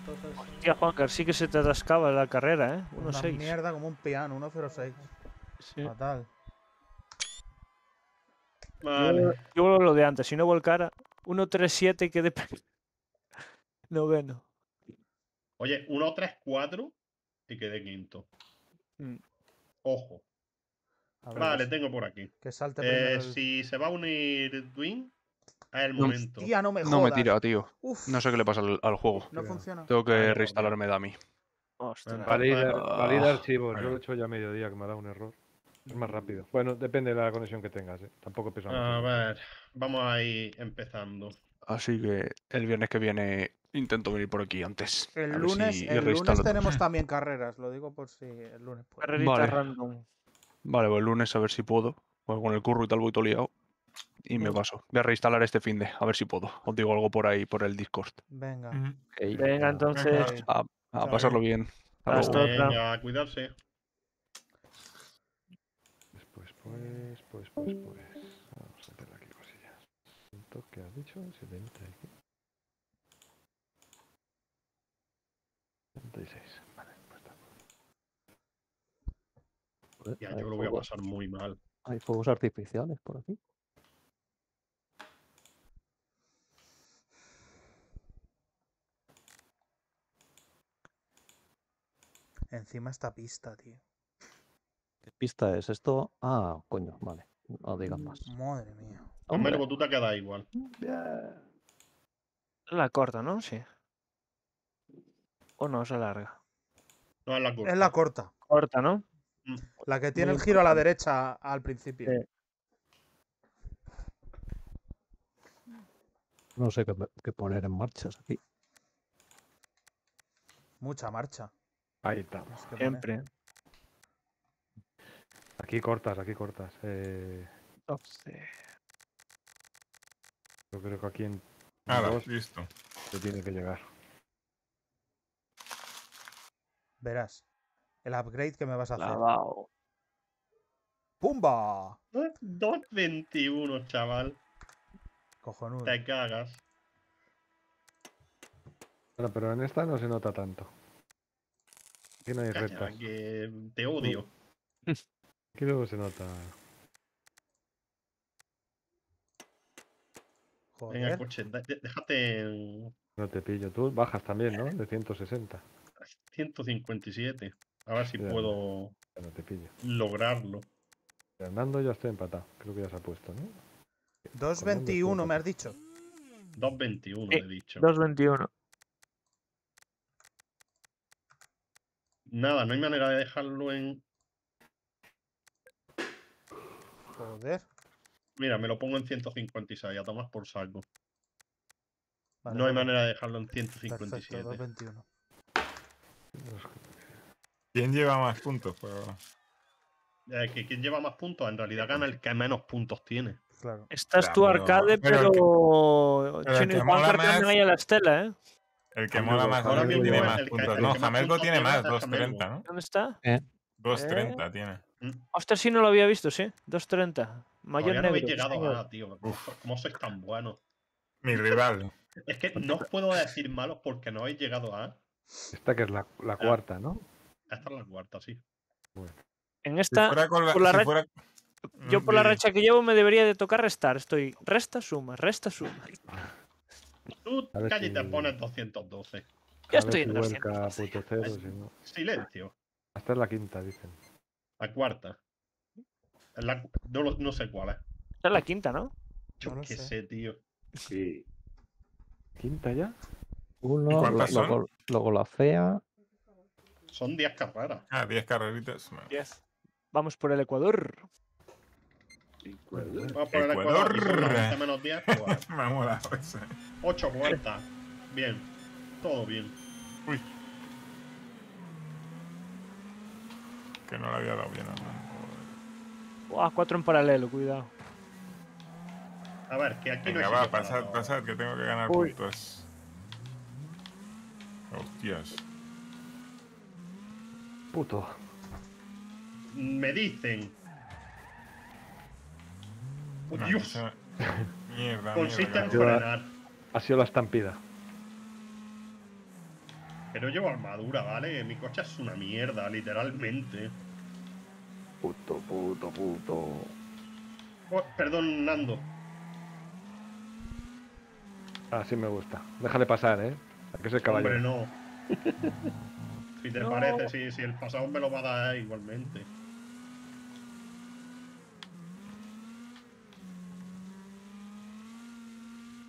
Entonces, Hostia, Juancar, sí que se te atascaba la carrera, ¿eh? Una 1-6. mierda como un piano, 1.06. Sí. Fatal. Vale. Yo lo de antes, si no volcara, 1-3-7 y quedé pe- noveno. Oye, 1, 3, 4 y quedé quinto. Mm. Ojo. Ver, Vale, que- tengo por aquí. Que salte Eh, el- si se va a unir Twin, es el No, momento. Tía, no me No me tira, tío. Uf, No sé qué le pasa al, al juego. no funciona. Tengo que reinstalarme Dami. Ostras. Valida, Ah. valida archivos. Lo he hecho ya a mediodía, que me ha dado un error. Es más rápido. Bueno, depende de la conexión que tengas, eh. Tampoco pesa mucho. A ver, vamos a ir empezando. Así que el viernes que viene intento venir por aquí antes. El lunes, si el lunes tenemos también carreras, lo digo por si el lunes puede. Carrerita Vale. random. Vale, pues el lunes a ver si puedo. Pues con el curro y tal voy todo liado. Y me paso. Voy a reinstalar este fin de, a ver si puedo. Os digo algo por ahí, por el Discord. Venga. Venga, entonces. A, pasarlo bien. Hasta Hasta luego. otra. Venga, a cuidarse. Pues, pues, pues, pues. Vamos a meter aquí cosillas. ¿Cuánto que has dicho? 70 aquí. 76. Vale, pues está. Joder, Ya, yo lo voy a pasar muy mal. Hay fuegos artificiales por aquí. Encima esta pista, tío. ¿Qué pista es esto? Ah, coño, vale. No digas más. Madre mía. Hombre, Hombre, tú te quedas igual. La corta, ¿no? Sí. O no, es la larga. No es la curva. Es la corta. Corta, ¿no? La que tiene el giro a la derecha al principio. Sí. no sé qué, qué poner en marchas aquí. Mucha marcha. Ahí está. Es que pone- Siempre. Aquí cortas, aquí cortas. Eh, 12. yo creo que aquí en Nada, dos listo. se tiene que llegar. Verás. El upgrade que me vas a hacer. Clavao. ¡Pumba! 2.21, chaval. Cojonudo. Te cagas. Bueno, pero en esta no se nota tanto. Aquí no hay Calla, rectas. que te odio. Aquí luego se nota. Venga, Joder. coche, de- de- déjate en No te pillo. Tú bajas también, ¿no? De 160. 157. A ver si Ya. puedo Ya no te pillo. lograrlo. Fernando ya estoy empatado. Creo que ya se ha puesto, ¿no? 2.21 me has dicho. 2.21, Sí, he dicho. 2.21. Nada, no hay manera de dejarlo en. Joder. Mira, me lo pongo en 156, a tomar por saco. Vale, no hay vale. manera de dejarlo en Perfecto, 157. 2.21. ¿Quién lleva más puntos? Pues, Eh, que quien lleva más puntos, en realidad gana el que menos puntos tiene. Claro. Estás Ya, tú pero- arcade, pero el pero. que- pero Chino más- ahí a la estela, ¿eh? el que mola más Ahora mismo tiene más puntos. No, Jamelgo tiene más, es Jamelgo. 230, ¿no? ¿Dónde está? 230 tiene. Ostras, sí no lo había visto, sí. 2.30. Mayor Todavía no habéis negro. llegado señor. a tío. ¿Cómo, so- cómo sois tan buenos? Mi rival. Es que no os puedo decir malos porque no habéis llegado a. Esta que es la, la cuarta, ¿no? Esta es la cuarta, sí. En Si esta, fuera con la, por la si red- fuera- yo por la Di- racha que llevo me debería de tocar restar. Estoy resta, suma, resta, suma. Tú calla y te si- pones 212. Ya estoy si en vuelca 212. punto cero, si no. Silencio. Esta es la quinta, dicen. La cuarta. La no, lo- no sé cuál es. Esta es la quinta, ¿no? Yo No qué sé. sé, tío. Sí. ¿Uno, ¿Quinta ya? son? luego, luego la fea. Son 10 carreras. Ah, 10 carreritas. bueno. 10. Vamos por el Ecuador. Ecuador. Vamos por el Ecuador. y son las 20 menos 10, pues, Me ha molado ese. 8 vueltas. Bien. Todo bien. Uy. Que no le había dado bien a. Buah, cuatro en paralelo, cuidado. A ver, que aquí Venga, no va, pasad, parado. pasad, que tengo que ganar Uy. puntos. Hostias. Puto. Me dicen. ¡Oh, No, Dios! esa- Mierda, Consiste en mierda. frenar. Ha sido la estampida. Pero llevo armadura, ¿vale? Mi coche es una mierda, literalmente. Puto, puto, puto. Oh, perdón, Nando. Así me gusta. Déjale pasar, ¿eh? A que es el caballero. Hombre, no. Si te No. parece, si, si el pasado me lo va a dar igualmente.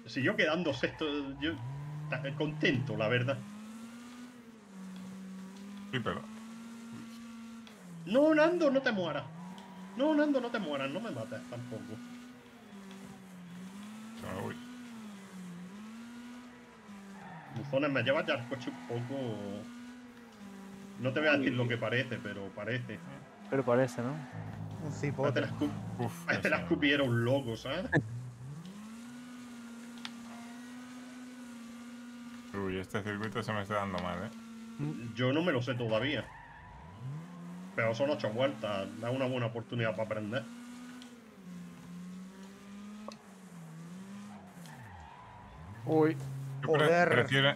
Si yo quedando sexto, yo contento, la verdad. Sí, pero. No, Nando, no te mueras. No, Nando, no te mueras, no me mates tampoco. me voy. Buzones, me llevas ya el coche un poco. No te voy a decir lo que parece, pero parece. Pero parece, ¿no? Un cipote. la, escu- Uf, parece la un loco, ¿sabes? Uy, este circuito se me está dando mal, eh. Yo no me lo sé todavía. Pero son ocho vueltas, da una buena oportunidad para aprender. Uy. Pre- Joder. prefiero,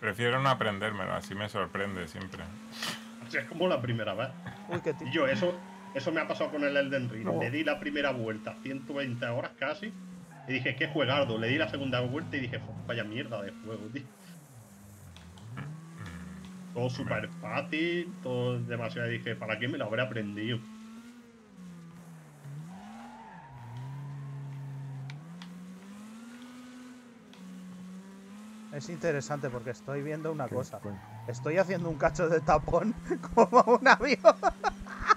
prefiero no aprendérmelo, así me sorprende siempre. Así es como la primera vez. Uy, qué Y yo, eso, eso me ha pasado con el Elden Ring. No. Le di la primera vuelta, 120 horas casi. Y dije, qué juegardo. Le di la segunda vuelta y dije, "Fu, vaya mierda de juego, tío. Todo súper fácil, todo demasiado. Dije, ¿para qué me lo habré aprendido? Es interesante porque estoy viendo una cosa. Estoy haciendo un cacho de tapón como un avión.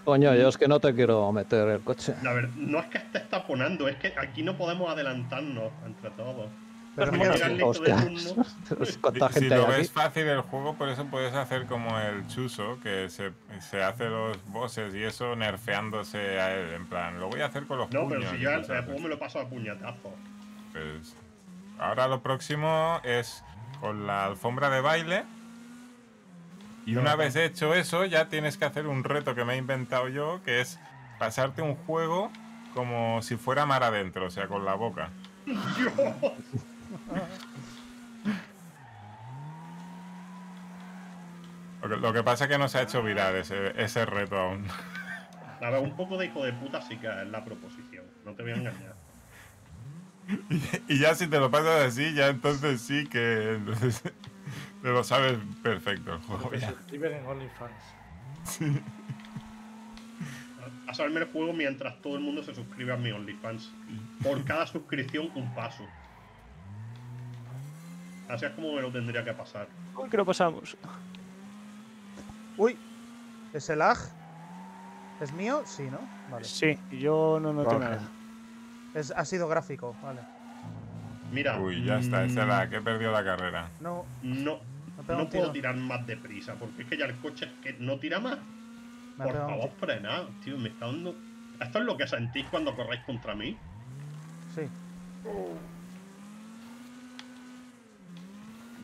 Coño, yo es que no te quiero meter el coche. A ver, no es que estés taponando, es que aquí no podemos adelantarnos entre todos. Pero Como mira, llegar listo de Hostias. turno. Pero ¿Cuánta Si lo ves fácil el juego, por eso puedes hacer como el Chuso, que se, se hace los bosses y eso nerfeándose a él. En plan, lo voy a hacer con los No, puños. pero si yo el juego me lo paso a puñetazos. Pues, ahora lo próximo es con la alfombra de baile. Y una vez hecho eso, ya tienes que hacer un reto que me he inventado yo, que es pasarte un juego como si fuera mar adentro, o sea, con la boca. Que, lo que pasa es que no se ha hecho viral ese, ese reto aún. A ver, un poco de hijo de puta sí que es la proposición. No te voy a engañar. Y ya si te lo pasas así, ya entonces sí que entonces, te lo sabes perfecto el juego. En OnlyFans. Pasarme el juego mientras todo el mundo se suscribe a mi OnlyFans. Por cada suscripción, un paso. Así es como me lo tendría que pasar. Uy, que lo pasamos. Uy, ¿ese lag? ¿Es mío? Sí, ¿no? Vale. Sí, yo no noto Vale. nada. Es, ha sido gráfico, vale. Mira. Uy, ya está, esa es mm, la que he perdido la carrera. No, No, no puedo tirar más deprisa, porque es que ya el coche es que no tira más. Me Por favor, frenad, tío, me está dando. ¿Esto es lo que sentís cuando corréis contra mí? Sí.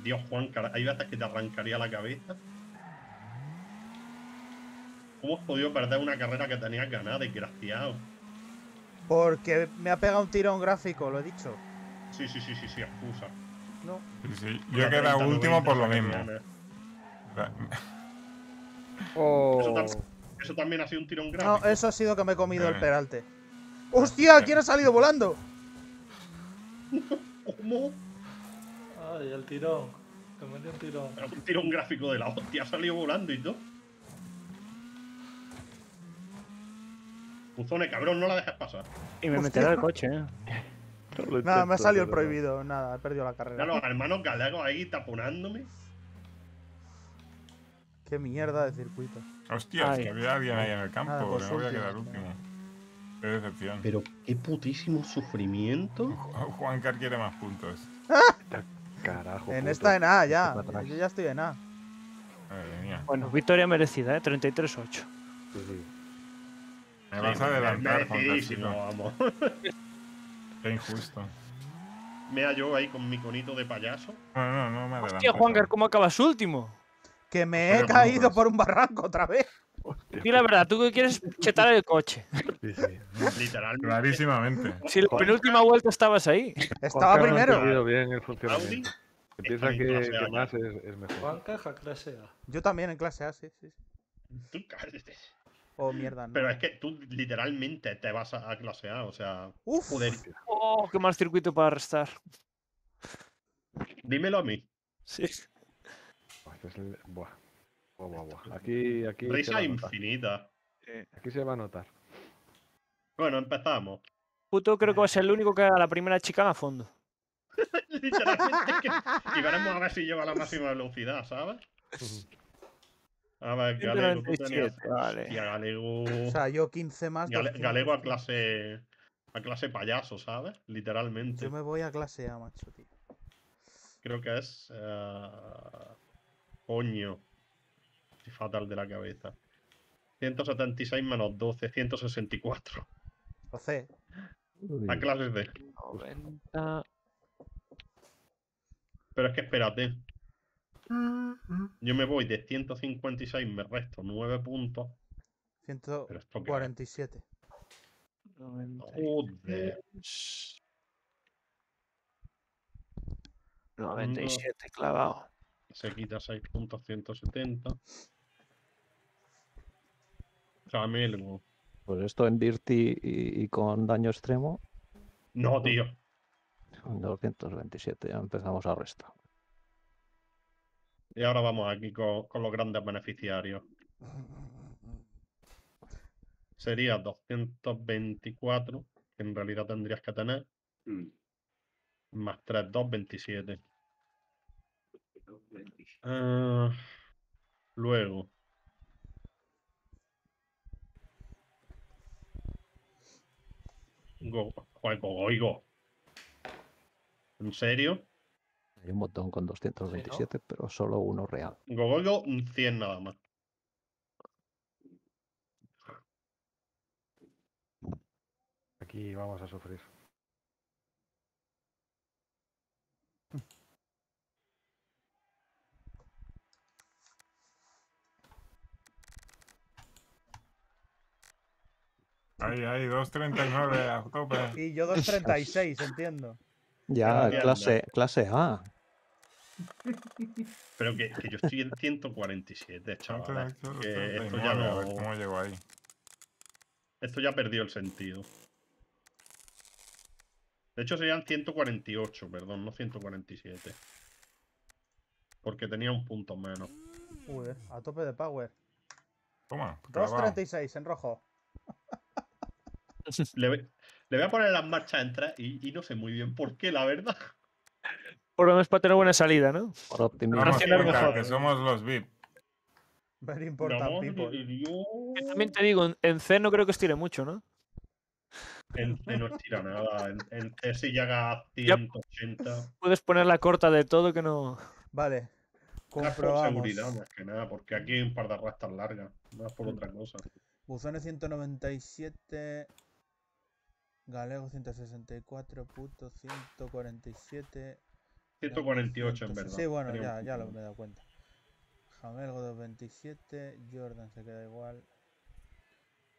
Dios, Juan, cara- hay veces que te arrancaría la cabeza. ¿Cómo has podido perder una carrera que tenías ganada, desgraciado? Porque me ha pegado un tiro a un gráfico, lo he dicho. Sí, sí, sí, sí, sí, excusa. No. Sí, sí, Yo he quedado último por lo mismo. Oh, Eso, tam- eso también ha sido un tirón No, gráfico. eso ha sido que me he comido el Eh. peralte. ¡Hostia! ¿Quién ha salido volando? ¿Cómo? Ay, el tirón. Te metí un tirón. Pero un tirón gráfico de la hostia, ha salido volando y todo. Puzone, cabrón, no la dejes pasar. Y me Hostia. meterá el coche, ¿eh? Nada, me ha salido el prohibido. Nada, he perdido la Ya carrera. los hermanos galegos ahí taponándome. Qué mierda de circuito. Hostias, Ay. que había alguien ahí en el campo, Nada, pues me voy a quedar último. Qué decepción. Pero qué putísimo sufrimiento. Ju- Juancar quiere más puntos. Carajo. En puto. esta en A ya. Yo ya estoy en A. Madre mía. Bueno, victoria merecida, ¿eh? 33-8. Sí, sí. Me vas a adelantar, Juancarcito. vamos. Qué injusto. Mira yo ahí con mi conito de payaso. No, no, no me adelantes. Hostia, Juancar, ¿cómo acabas último? Que me Pero he caído por un barranco otra vez. Di la verdad, tú que quieres chetar el coche. sí, sí. Literalmente. Clarísimamente. Si la penúltima vuelta estabas ahí. Estaba Juancar no ha primero. entendido bien el Audi. funcionamiento. Se piensa en que, que más es, es mejor. Juan Caja clase A. Yo también en clase A, sí, sí. sí. Tú cállate. Oh, mierda, no. Pero es que tú literalmente te vas a, a clase A, o sea. Uf, Joder, Oh, qué mal circuito para restar. dímelo a mí. Sí. Buah, este es el- buah. Aquí, aquí, Risa infinita. aquí se va a notar. Bueno, empezamos. Puto creo que va a ser el único que haga la primera chica a fondo. Literalmente. que- y veremos a ver si lleva la máxima velocidad, ¿sabes? A ver, Galego, tú tenías. 197, vale. Hostia, Galego. o sea, yo 15 más. Gale- 200. Galego a clase. A clase payaso, ¿sabes? Literalmente. Yo me voy a clase A, macho, tío. Creo que es. eh, coño. Estoy fatal de la cabeza. 176 menos 12, 164. O C. A clases de. 90. Pero es que espérate. Yo me voy de 156, me resto 9 puntos. Pero esto qué es? 147. 90. Joder. 97, clavado. Se quita 6 puntos, 170. Camelgo. Pues esto en Dirty y, y con daño extremo, No, tío. 227, ya empezamos a restar. Y ahora vamos aquí con, con los grandes beneficiarios. Sería 224, que en realidad tendrías que tener, Mm. más 3, 2, 27. 127. Ah, luego. Go, Juan Gogoigo. ¿En serio? Hay un botón con 227, pero solo uno real. Gogoigo, un 100 nada más. Aquí vamos a sufrir. Ahí, ahí, 2.39 a tope. Y yo 2.36, entiendo. Ya, clase, clase A. Pero que, que yo estoy en 147, chavales. Que esto ya 39, a ver no. cómo llego ahí. Esto ya perdió el sentido. De hecho serían 148, perdón, no 147. Porque tenía un punto menos. Joder, a tope de power. Toma, clavado. 2.36 en rojo. Le, voy- le voy a poner las marchas en tres y, y no sé muy bien por qué, la verdad. Por lo menos para tener buena salida, ¿no? Por Cuenca, mejor. que somos los VIP. Very important No, people. También te digo, en- C no creo que estire mucho, ¿no? En C no estira nada. En, C si llega a 180. Puedes poner la corta de todo que no. Vale. Es por Comprobamos. seguridad más que nada, porque aquí hay un par de rastas largas. No es por otra cosa. Buzones 197. Galego 164. Puto 147. 148 en verdad. Sí, bueno, ya, ya lo me he dado cuenta. Jamelgo 227. Jordan se queda igual.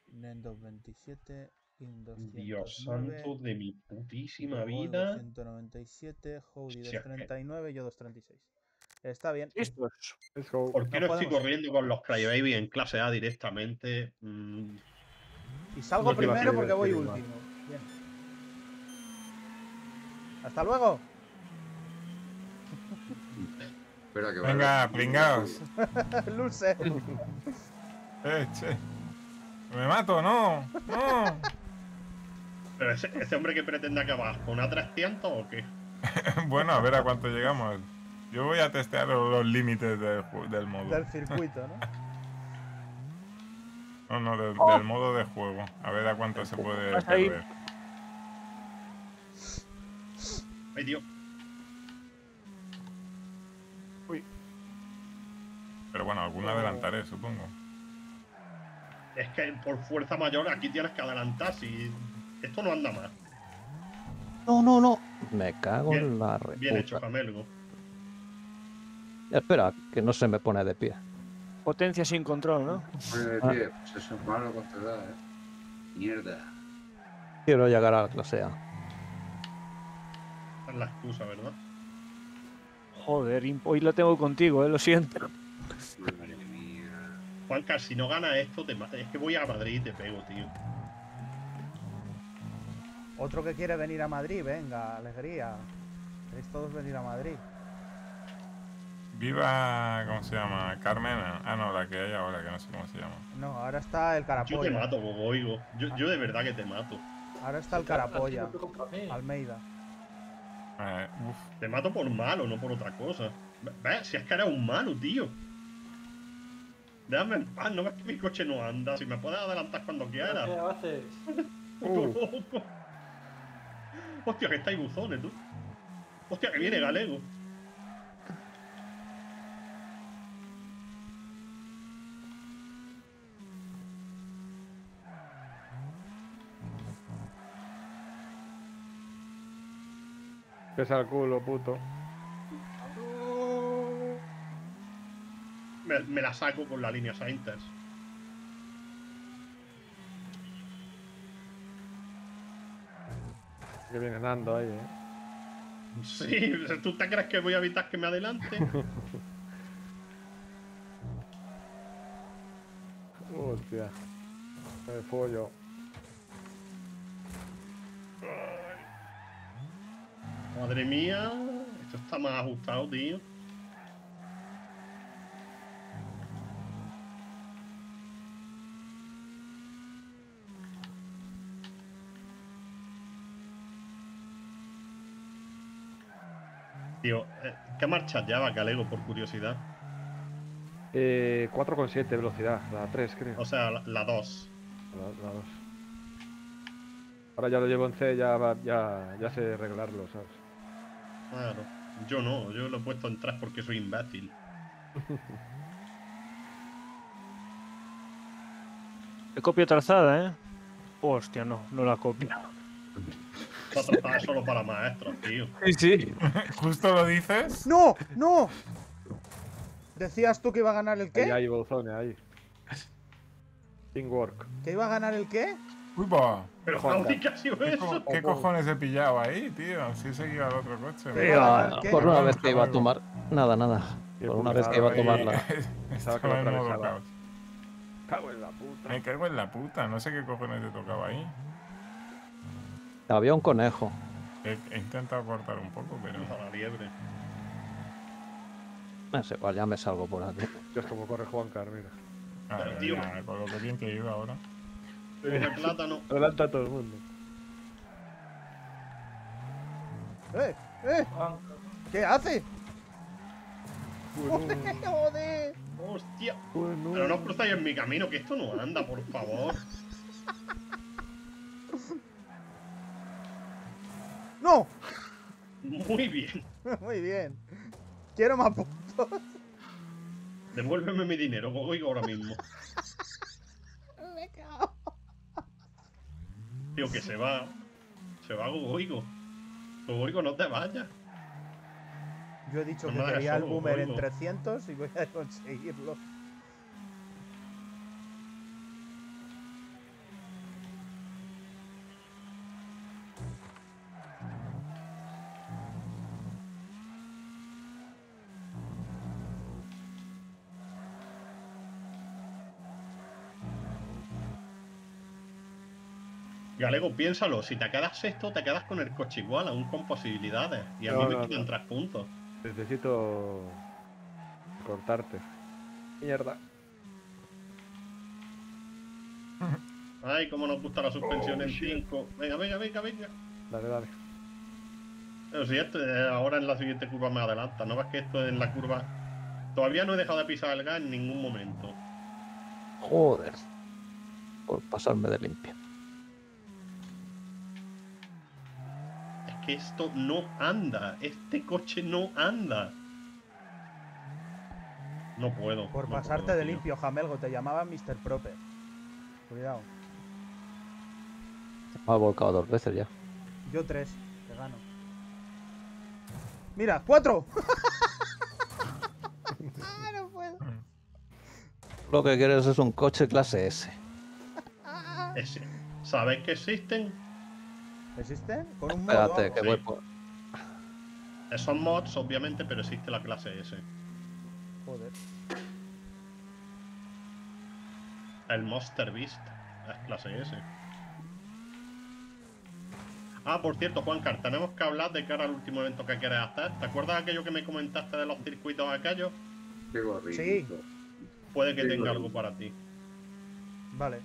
Nen 227. In 209. Dios santo de mi putísima vida. 197. Howdy Si es que- 239. Yo 236. Está bien. Let's go. ¿Por qué No no, estoy podemos. corriendo con los Crybaby en clase A directamente? Mm, Y salgo No primero porque voy último. Hasta luego. Espera que va Venga, a- pringaos. Luce. Eh, che. ¿Me mato? No, no. ¿Pero ese, ese hombre que pretende acabar con A300 o qué? Bueno, a ver a cuánto llegamos. Yo voy a testear los los límites del, modo. Del circuito, ¿no? No, no, del, Oh. del modo de juego. A ver a cuánto se puede perder. Ay, Dios. Pero bueno, alguna adelantaré, supongo. Es que por fuerza mayor aquí tienes que adelantar si esto no anda más. No, no, no. Me cago Bien, en la Bien hecho. Jamelgo. Espera, que no se me pone de pie. Potencia sin control, ¿no? Pone de Ah. pie, pues eso es malo contra edad, eh. Mierda. Quiero llegar a la clase A. Esa es la excusa, ¿verdad? Joder, hoy lo tengo contigo, eh, lo siento. Madre mía. Juanca, si no gana esto, te es que voy a Madrid y te pego, tío. Otro que quiere venir a Madrid, venga, alegría. Queréis todos venir a Madrid. Viva, ¿cómo se llama? Carmena. Ah, no, la que hay ahora, que no sé cómo se llama. No, ahora está el Yo te carapolla. mato. Yo, yo de verdad que te mato. Ahora está el carapolla. Almeida. Eh, Te mato por malo, no por otra cosa. Ve-. Si es que eres un malo, tío. Déjame en paz, no ves que mi coche no anda. Si me puedes adelantar cuando quieras. ¿Qué haces? loco. Hostia, que estáis buzones, tú. Hostia, que viene galego. Pesa el culo, puto. Me, me la saco con la línea Sainters. Que viene Nando ahí, eh. Sí, ¿tú te crees que voy a evitar que me adelante? Hostia. Me follo. Madre mía, esto está más ajustado, tío. Tío, eh, ¿qué marchas lleva Galego, por curiosidad? Eh, 4,7 velocidad, la 3 creo. O sea, la 2. La, la 2. Ahora ya lo llevo en C, ya, va- ya, ya sé arreglarlo, ¿sabes? Claro. Yo no, yo lo he puesto en 3 porque soy imbécil. He copia trazada, ¿eh? Hostia, no, no la copio. Está trazada solo para maestros, tío. Sí, sí. ¿Justo lo dices? ¡No! ¡No! ¿Decías tú que iba a ganar el Ahí qué? hay bolzones, ahí. Teamwork. ¿Que iba a ganar el qué? Uy, va. Pero Juanca. Javi, ¿qué ha sido ¿Qué, eso? co- qué cojones he pillado ahí, tío? Si he seguido al otro coche. Por una vez que iba a tomar. Nada, nada. Por una vez que iba a Ahí- tomar la. Estaba que lo atravesaba. Cago en la puta. Me cago en la puta, no sé qué cojones te tocaba ahí. Había un conejo. He, he intentado cortar un poco, pero. A la liebre. No sé, igual ya me salgo por aquí. Dios, como corre Juancar, mira. Ah, tío. con lo que bien que he ido Coge plátano. Adelanta a todo el mundo. ¡Eh! ¡Eh! ¿Qué hace? ¡Joder! Hostia. Bueno. Pero no os cruzáis en mi camino, que esto no anda, por favor. ¡No! Muy bien. Muy bien. Quiero más puntos. Devuélveme mi dinero, oigo ahora mismo. Me cago. Tío, que se va. Se va Gogoigo. Gogoigo, no te vayas. Yo he dicho No que quería el boomer en oigo. 300 y voy a conseguirlo. Galego, piénsalo. Si te quedas sexto, te quedas con el coche igual, aún con posibilidades. Y a No, mí me no, quitan no. tres puntos. Necesito cortarte. Mierda. Ay, cómo nos gusta la suspensión en 5. Venga, venga, venga, venga. Dale, dale. Pero si eh, ahora en la siguiente curva me adelanta. No ves que esto en la curva. Todavía no he dejado de pisar el gas en ningún momento. Joder. Por pasarme de limpio. Que esto no anda. Este coche no anda. No puedo. Por no pasarte puedo, de tío. limpio, Jamelgo, te llamaban Mr. Proper. Cuidado. Me ha volcado dos veces ya. Yo tres, te gano. ¡Mira! ¡Cuatro! Ah, no puedo. Lo que quieres es un coche clase S. Ese. ¿Sabéis que existen? ¿Existen? Con un. Espérate, que sí. voy por. Son mods, obviamente, pero existe la clase S. Joder. El Monster Beast es clase S. Ah, por cierto, Juancar, tenemos que hablar de cara al último evento que quieres hacer. ¿Te acuerdas aquello que me comentaste de los circuitos aquellos? Qué gorrito. Sí. Puede que tenga algo para ti. Vale.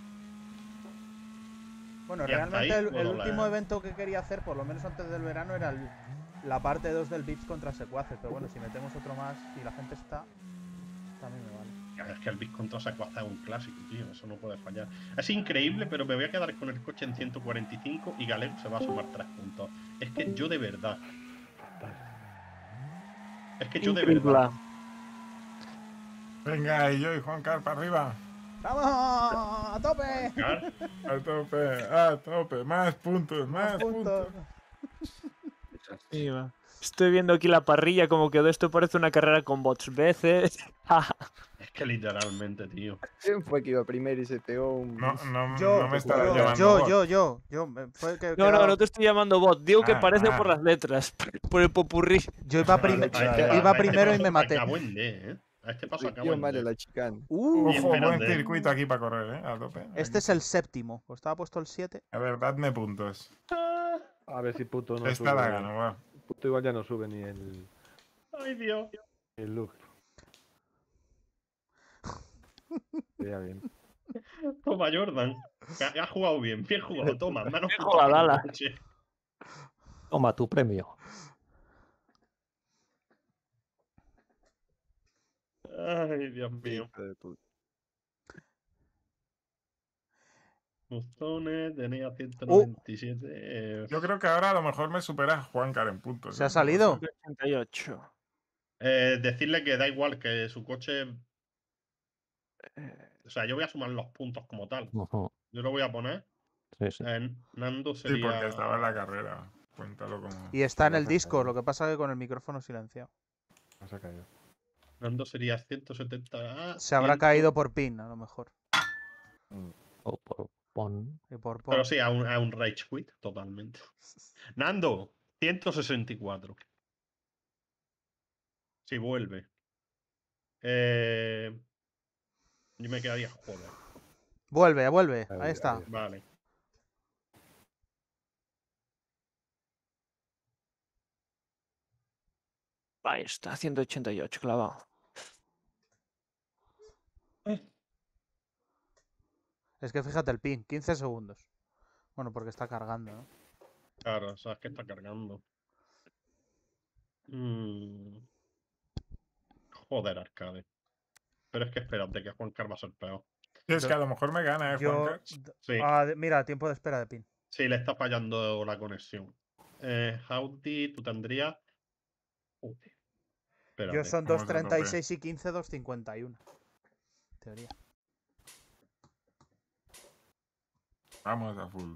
Bueno, realmente ahí el, último evento que quería hacer, por lo menos antes del verano, era el- la parte 2 del Vips contra Secuaces. Pero bueno, si metemos otro más y la gente está, también me vale. Es que el Beast contra Sequaza es un clásico, tío. Eso no puede fallar. Es increíble, pero me voy a quedar con el coche en 145 y Galego se va a sumar 3 puntos. Es que yo de verdad. Es que yo de verdad. Venga, y yo y Juan Carlos para arriba. ¡Vamos! ¡A tope! A tope, a tope. Más puntos, más Puntos. puntos. Sí, va. Estoy viendo aquí la parrilla, como quedó esto parece una carrera con bots veces. Es que literalmente, tío. ¿Quién fue que iba primero y se pegó un... No, no, Yo, no me yo, llamando. yo, bot. yo, yo, yo, me- fue que No, no, quedaba- no te estoy llamando bot. Digo que Ah, parece ah. por las letras, por el popurrí. Yo iba, prim- iba primero y me maté. A este paso acabo en vale la chicana. Uh, Ojo, buen circuito aquí para correr, ¿eh? A tope. este es el séptimo. Pues estaba puesto el 7. A ver, dadme puntos. A ver si puto no Esta la sube. gano, va. Puto igual ya no sube ni el, Ay, Dios. el look. Ya bien. Toma, Jordan. Ha, ha jugado bien, bien jugado. Toma, coche. Toma tu premio. Ay, Dios mío. Bustones, tenía 197. eh, Yo creo que ahora a lo mejor me supera Juancar en puntos. ¿Se ha salido? 88. eh, decirle que da igual que su coche. Eh, O sea, yo voy a sumar los puntos como tal. Yo lo voy a poner. Sí, sí. eh, Nando Sí, porque estaba en la carrera. Cuéntalo como. Y está en el disco, lo que pasa que con el micrófono silenciado. No se ha caído. Nando sería 170. ah, Se habrá 100. caído por pin, a lo mejor. O por pon. Y por Pero pon. sí, a un, a un Rage Quit, totalmente. Nando, 164. Si vuelve. Eh, yo me quedaría, joder. Vuelve, vuelve. Ahí, Ahí está. ahí. Vale. Ahí está, 188 clavado. Es que fíjate el pin, 15 segundos. Bueno, porque está cargando, ¿no? Claro, sabes que está cargando. Mm. Joder, arcade. Pero es que espérate, que Juan Carlos va a ser peor. Es que a lo mejor me gana, ¿eh, Yo. Juancar? Sí, Ah, mira, tiempo de espera de pin. sí, le está fallando la conexión. Eh, Howdy, tú tendrías. Joder. Yo son vamos a tope. 2.36 y 15, 2.51. Teoría. Vamos a full.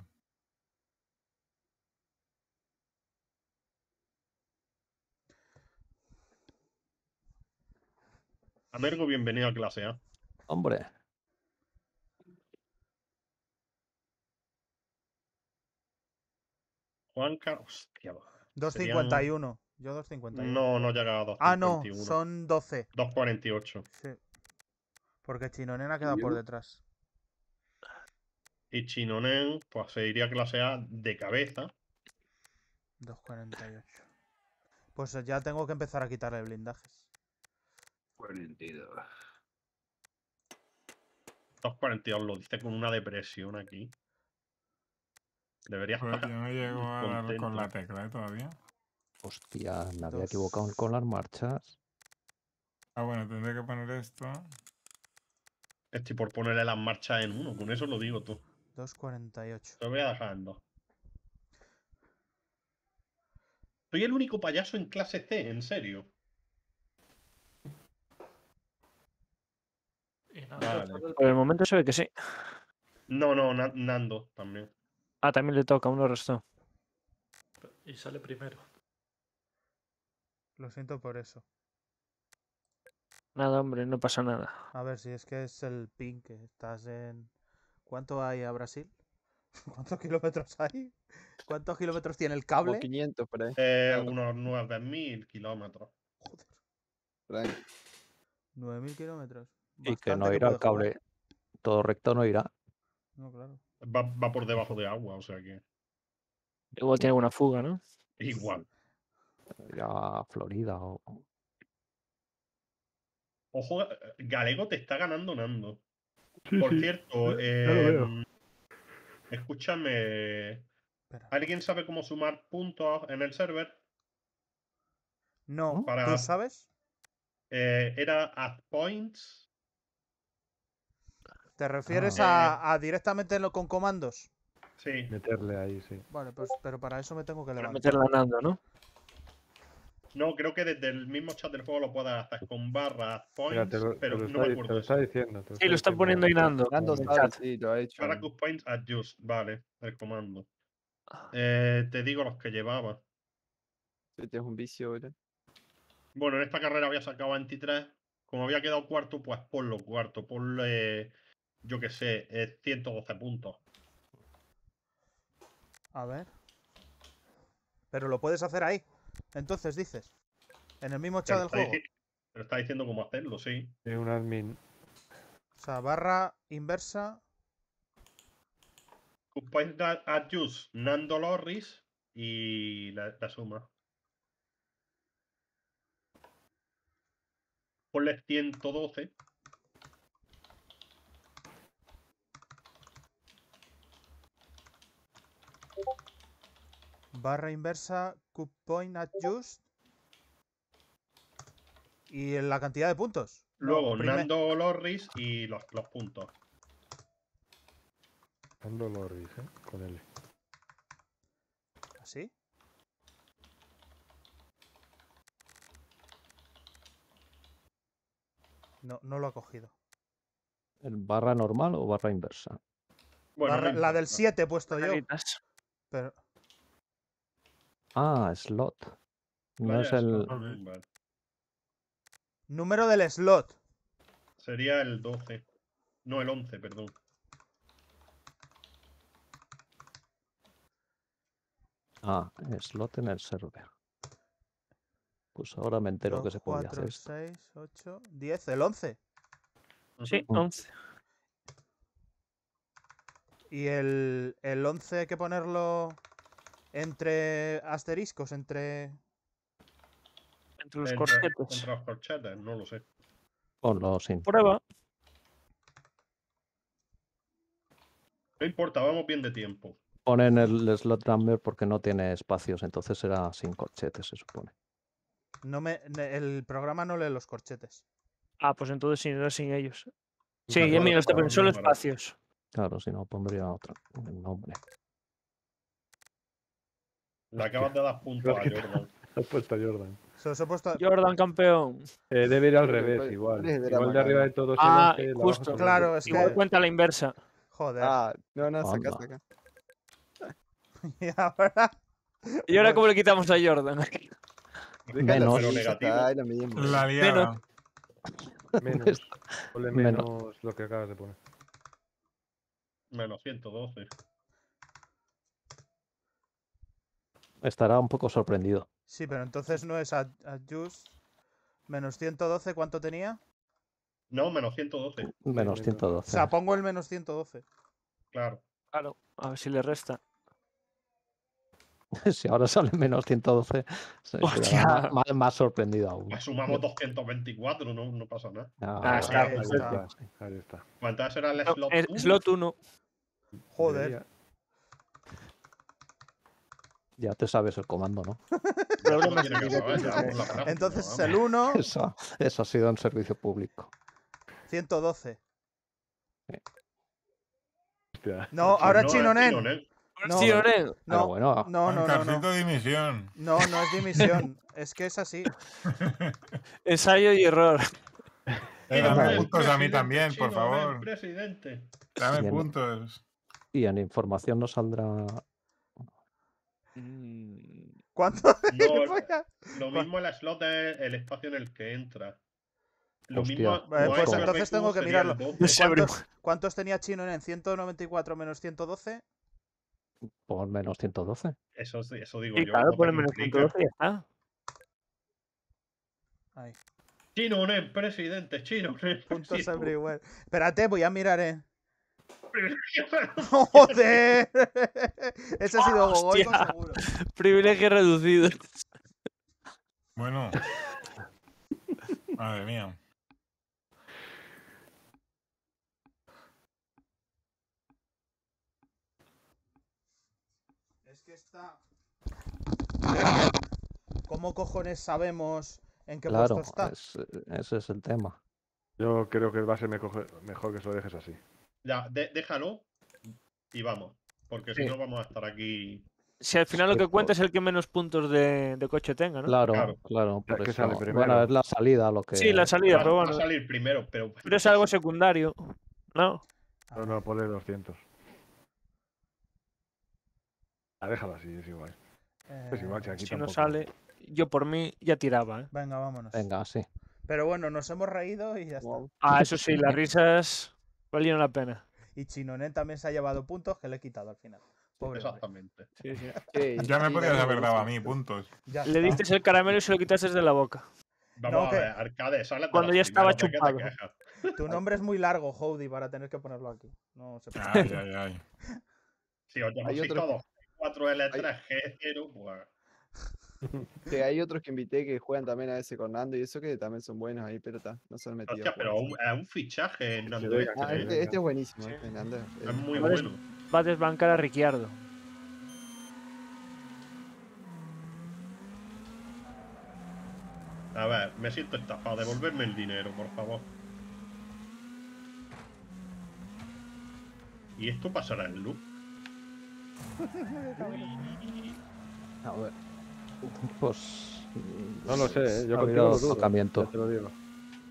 Amergo, bienvenido a clase A. Hombre, Juan Carlos. Hostia. 2.51. Yo 2.51. No, no llega a 2.51. Ah, no, son 12. 2.48. Sí. Porque Chinonena ha quedado por detrás. Y Chinonen, pues se iría a clase A de cabeza. 2.48. Pues ya tengo que empezar a quitarle blindajes. 42. 2.42 lo dice con una depresión aquí. Debería Joder, estar yo no llego a dar con la tecla ¿eh? todavía. hostia, me había Dos. equivocado con las marchas. Ah, bueno, tendré que poner esto. Estoy por ponerle las marchas en uno, con eso lo digo tú. 2.48. Te voy a dejar en dos. Soy el único payaso en clase C, en serio. Y nada, Vale. Por el momento se ve que sí. No, no, Na- Nando también. Ah, también le toca, uno restó. Y sale primero. Lo siento por eso. Nada, hombre, no pasa nada. A ver si es que es el pin que estás en. ¿Cuánto hay a Brasil? ¿Cuántos kilómetros hay? ¿Cuántos kilómetros tiene el Como cable? 500 por ahí. Eh, Claro. unos 9.000 kilómetros. Joder, por ahí. 9.000 kilómetros. Y que no irá el jugar. cable. Todo recto no irá. No, claro. Va, va por debajo de agua, o sea que. Igual tiene alguna fuga, ¿no? Igual. Irá a Florida o. Ojo, Galego te está ganando Nando. Sí, Por sí. cierto, Eh, em, escúchame. Espera. ¿Alguien sabe cómo sumar puntos en el server? No, ¿No? Para- ¿tú sabes? Eh, era add points. ¿Te refieres Ah. a, a directamente lo- con comandos? Sí. Meterle ahí, sí. Vale, pues pero para eso me tengo que Para levantar. meterla Nando, ¿no? No, creo que desde el mismo chat del juego lo puedes hacer con barra add Mira, points, lo, pero lo no está, me di- te acuerdo. lo está eso. diciendo. te Sí, lo está diciendo. poniendo ahí Nando. Chat. sí, lo ha hecho. Para points adjust, vale, el comando. Ah. Eh, te digo los que llevaba. Sí, tienes un vicio, ¿verdad? Bueno, en esta carrera había sacado 23. Como había quedado cuarto, pues ponlo cuarto. Ponle, yo que sé, eh, 112 puntos. A ver. Pero lo puedes hacer ahí. Entonces dices. En el mismo chat del juego. dici- te lo está diciendo cómo hacerlo, sí. Es un admin. O sea, barra inversa. Point ad- adjust Nando Lorris y la, la suma. Ponle 112. Barra inversa. Cut point adjust. ¿Y en la cantidad de puntos? Luego, primer- Nando Lorris y los, los puntos. Ando Lorris, ¿eh? Con L. ¿Así? No, no lo ha cogido. ¿El barra normal o barra inversa? Bueno, Barra- no la del importa. 7 he puesto yo. Pero, Ah, slot. No Vaya, es el. number. número del slot. Sería el 12. No, el 11, perdón. Ah, slot en el server. Pues ahora me entero que se podía 4, hacer esto. 6, 8, 10, el 11. Sí, Ujú. 11. Y el, el 11 hay que ponerlo entre asteriscos, entre... Entre los Entre- corchetes. Entre los corchetes, no lo sé. Ponlo sin. Prueba. No importa, vamos bien de tiempo. Ponen el slot number porque no tiene espacios, entonces será sin corchetes, se supone. No me, el programa no lee los corchetes. Ah, pues entonces sí, no sin ellos. Sí, mira, está solo espacios. Claro, si no pondría otro nombre. Le acabas de dar puntos a que- Jordan. Has puesto a Jordan. Se los he puesto... Jordan campeón. Eh, debe ir al que revés, igual. a Igual de arriba de todos Ah, el 11, de abajo justo. Claro, es que... Igual cuenta la inversa. Joder. Ah, no, no, saca, saca. Y ahora... ¿Y ahora cómo le quitamos a Jordan? Menos. Negativo. La liada. Menos. Ponle Menos. menos lo que acabas de poner. Menos 112. Estará un poco sorprendido. Sí, pero entonces no es ad- adjust. Menos 112, ¿cuánto tenía? No, menos 112. Menos menos. O 112. sea, pongo el menos 112. Claro. Claro, a ver si le resta. si ahora sale menos 112, se Hostia. quedará más, más sorprendido aún. Pues sumamos 224, no, no pasa nada. Ah, Ah, está, ahí está. Ahí está. ¿Cuántas era el No, slot? es uno? slot 1. Joder. Ya te sabes el comando, ¿no? Entonces el 1, Eso, eso ha sido en servicio público. 112. Hostia. No, ahora No, es Chinonen. Chinonen. No. Pero no, bueno, no, no, no, no. dimisión. No, no es dimisión. Es que es así. Ensayo y error. Eh, dame puntos a mí también, por favor. Presidente. Dame puntos. y en información nos saldrá. Mm, ¿Cuánto? No, a- Lo mismo el slot es el espacio en el que entra. Lo Hostia. mismo. Pues entonces tengo que mirarlo. 12. No sé, bro. ¿Cuántos, cuántos tenía Chino en 194 menos 112? Por menos 112. Eso, digo Sí, yo. claro, por el menos compliques. 112 y ya está. Ahí. Chinonen, presidente, Chinonen. Puntos presidente. everywhere. Espérate, voy a mirar, eh. ¡Joder! Ese ha sido Gogoico Hostia. seguro. Privilegio reducido. Bueno. Madre mía. Es que está. ¿Cómo cojones sabemos en qué Claro, puesto está? es- ese es el tema. Yo creo que va a ser mejor, mejor que se lo dejes así. Ya, de- déjalo y vamos. Porque si no vamos a estar aquí. Si al final lo que cuenta es el que menos puntos de, de coche tenga, ¿no? Claro, Claro. claro. Por que eso. sale Bueno, es la salida lo que. Sí, la salida, va, pero va bueno. a salir primero, pero. Pero es algo secundario. ¿No? No, no, ponle 200. Ah, déjalo así, es igual. Es igual, si Eh, aquí Si no sale, yo por mí ya tiraba, ¿eh? Venga, vámonos. Venga, sí. Pero bueno, nos hemos reído y ya está. Ah, eso sí, las risas valieron la pena. Y Chinonen también se ha llevado puntos que le he quitado al final. Pobre. Exactamente. Sí, sí. Sí, Ya me sí, podías haber dado a mí puntos. Ya Le diste el caramelo y se lo quitaste de la boca. Vamos No, a que- ver, Arcade, sale Cuando ya estaba primeros, ¿de qué te chupado. Tu nombre es muy largo, Howdy, para tener que ponerlo aquí. No se puede. Ay, ay, ay. Si os Hay otro- todos 4L3 G0, pues. Sí, hay otros que invité que juegan también a veces con Nando y eso que también son buenos ahí, pero está, no se han metido. Hostia, a pero jugar. un- es un fichaje en Nando este, Ah, ¿eh? este, este es buenísimo, Sí. este Nando. Es muy Vale. bueno. Va a desbancar a Ricciardo. A ver, me siento estafado. Devolverme el dinero, por favor. ¿Y esto pasará en loop? A ver. Pues. No lo sé, ¿eh? yo ha contigo lo dudo, ya te lo digo.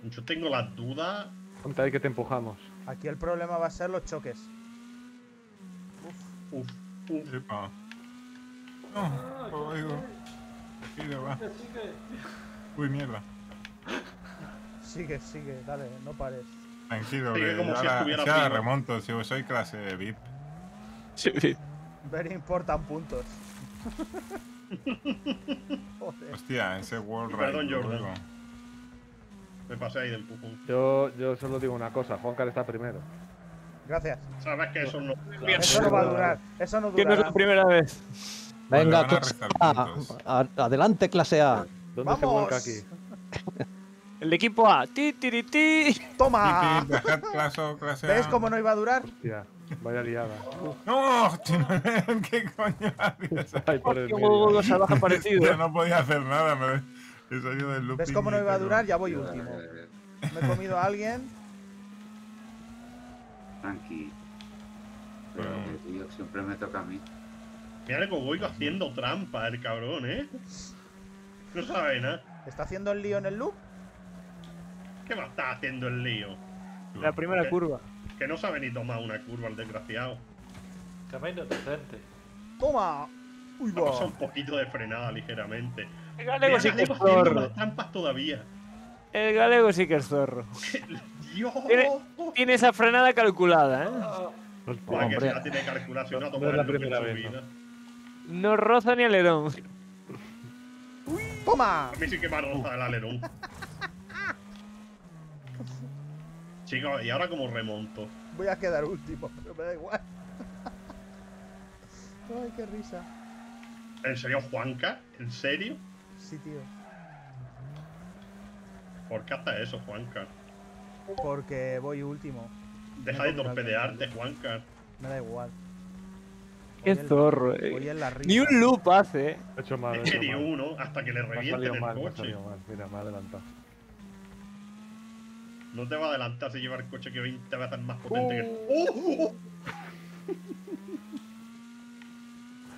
Yo tengo las dudas. Ponte ahí que te empujamos. Aquí el problema va a ser los choques. Uf, uf. Epa. No, oigo. Aquí va. Sigue, sigue. Uy, mierda. Sigue, sigue, dale, no pares. Tranquilo, Sigue que como si estuviera vivo. remonto, si soy clase VIP. Sí. Very important puntos. Joder. Hostia, ese World Perdón, Ride. Jordan. luego. Me pasé ahí de empujón. Yo, yo solo digo una cosa, Juancar está primero. Gracias. Sabes que eso no. Eso no va a durar. Eso no Que no es durará. la primera vez. Pues Venga, van a clase A. A- Adelante, clase A. ¿Dónde se ¡Vamos! vuelca aquí? El equipo A. Ti, tiri, ti. ¡Toma! Clase, clase ¿Ves cómo no iba a durar? Hostia, vaya liada. ¡No! ¿Qué coño haces? Ay, por el Qué medio. huevo salvaje aparecido. Ya no podía hacer nada, me he salido del looping. ¿Ves cómo no iba a durar? Ya voy último. Me he comido a alguien. Tranqui. Pero tío siempre me toca a mí. Mira el Gogoico haciendo trampa, el cabrón, ¿eh? No sabe nada. ¿Está haciendo el lío en el loop? ¿Qué va a estar haciendo el lío? La primera curva. Que no sabe ni tomar una curva, el desgraciado. Camino decente. ¡Toma! ¡Uy, va! un poquito de frenada ligeramente. El galego sí que es zorro. trampas todavía. El galego sí que es zorro. ¡Dios! Tiene- Tiene esa frenada calculada, ¿eh? Que Hombre. se la tiene calculada si no ha No es tocado la primera vez, ¿no? vida. No roza ni alerón. ¡Toma! A mí sí que me ha rozado el alerón. Chicos, ¿y ahora cómo remonto? Voy a quedar último, pero me da igual. Ay, qué risa. ¿En serio, Juanca? ¿En serio? Sí, tío. ¿Por qué haces eso, Juanca? Porque voy último. Deja de torpedearte, Juanca. Me da igual. Qué Voy zorro, Voy eh. en la risa. Ni un loop hace, eh. He hecho mal, he Es que hecho ni mal. uno hasta que le revienten el mal, me ha coche. mal. Mira, me ha adelantado. No te va a adelantar si lleva el coche que 20 veces más potente que. ¡Oh! ¡Oh!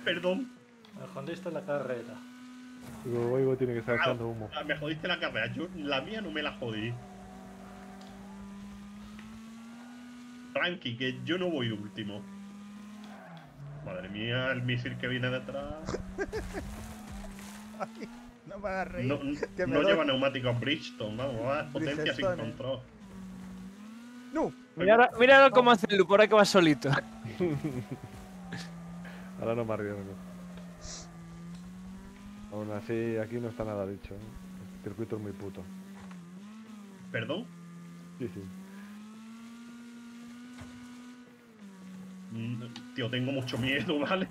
Perdón, Me jodiste la carrera. Tiene que estar echando humo. ah, me jodiste la carrera. Yo, la mía no me la jodí. Tranqui, que yo no voy último. Madre mía, el misil que viene detrás. No me hagas reír. No, que me no doy- lleva neumáticos Bridgestone, vamos, va potencia sin control. ¡No! Mira, mira cómo hace el loop, ahora que va solito. Ahora no me arriesgo. Aún así, aquí no está nada dicho. ¿eh? El circuito es muy puto. ¿Perdón? Sí, sí. Mm, Tío, tengo mucho miedo, ¿vale?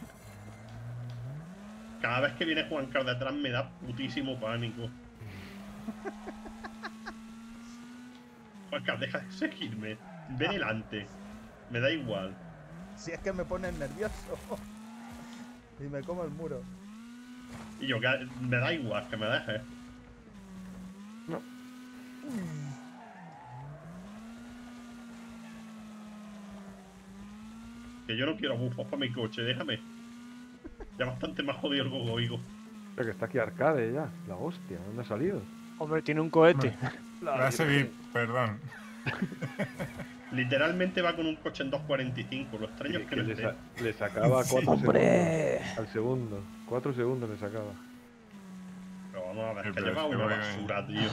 Cada vez que viene Juan Car detrás me da putísimo pánico. Juan Car, deja de seguirme. Ve delante. Me da igual. Si es que me pones nervioso. y me como el muro. Y yo, que me da igual, que me dejes. Que yo no quiero bufos para mi coche, déjame. Ya bastante más jodido el gogoigo. Pero que está aquí arcade ya. La hostia, ¿dónde ha salido? Hombre, tiene un cohete. Clase VIP, perdón. Literalmente va con un coche en 2.45. Lo extraño es que no le, sa- le sacaba Sí. 4 ¡Hombre! segundos al segundo. 4 segundos le sacaba. Pero vamos a ver, Sí, que lleva que una voy- basura, tío.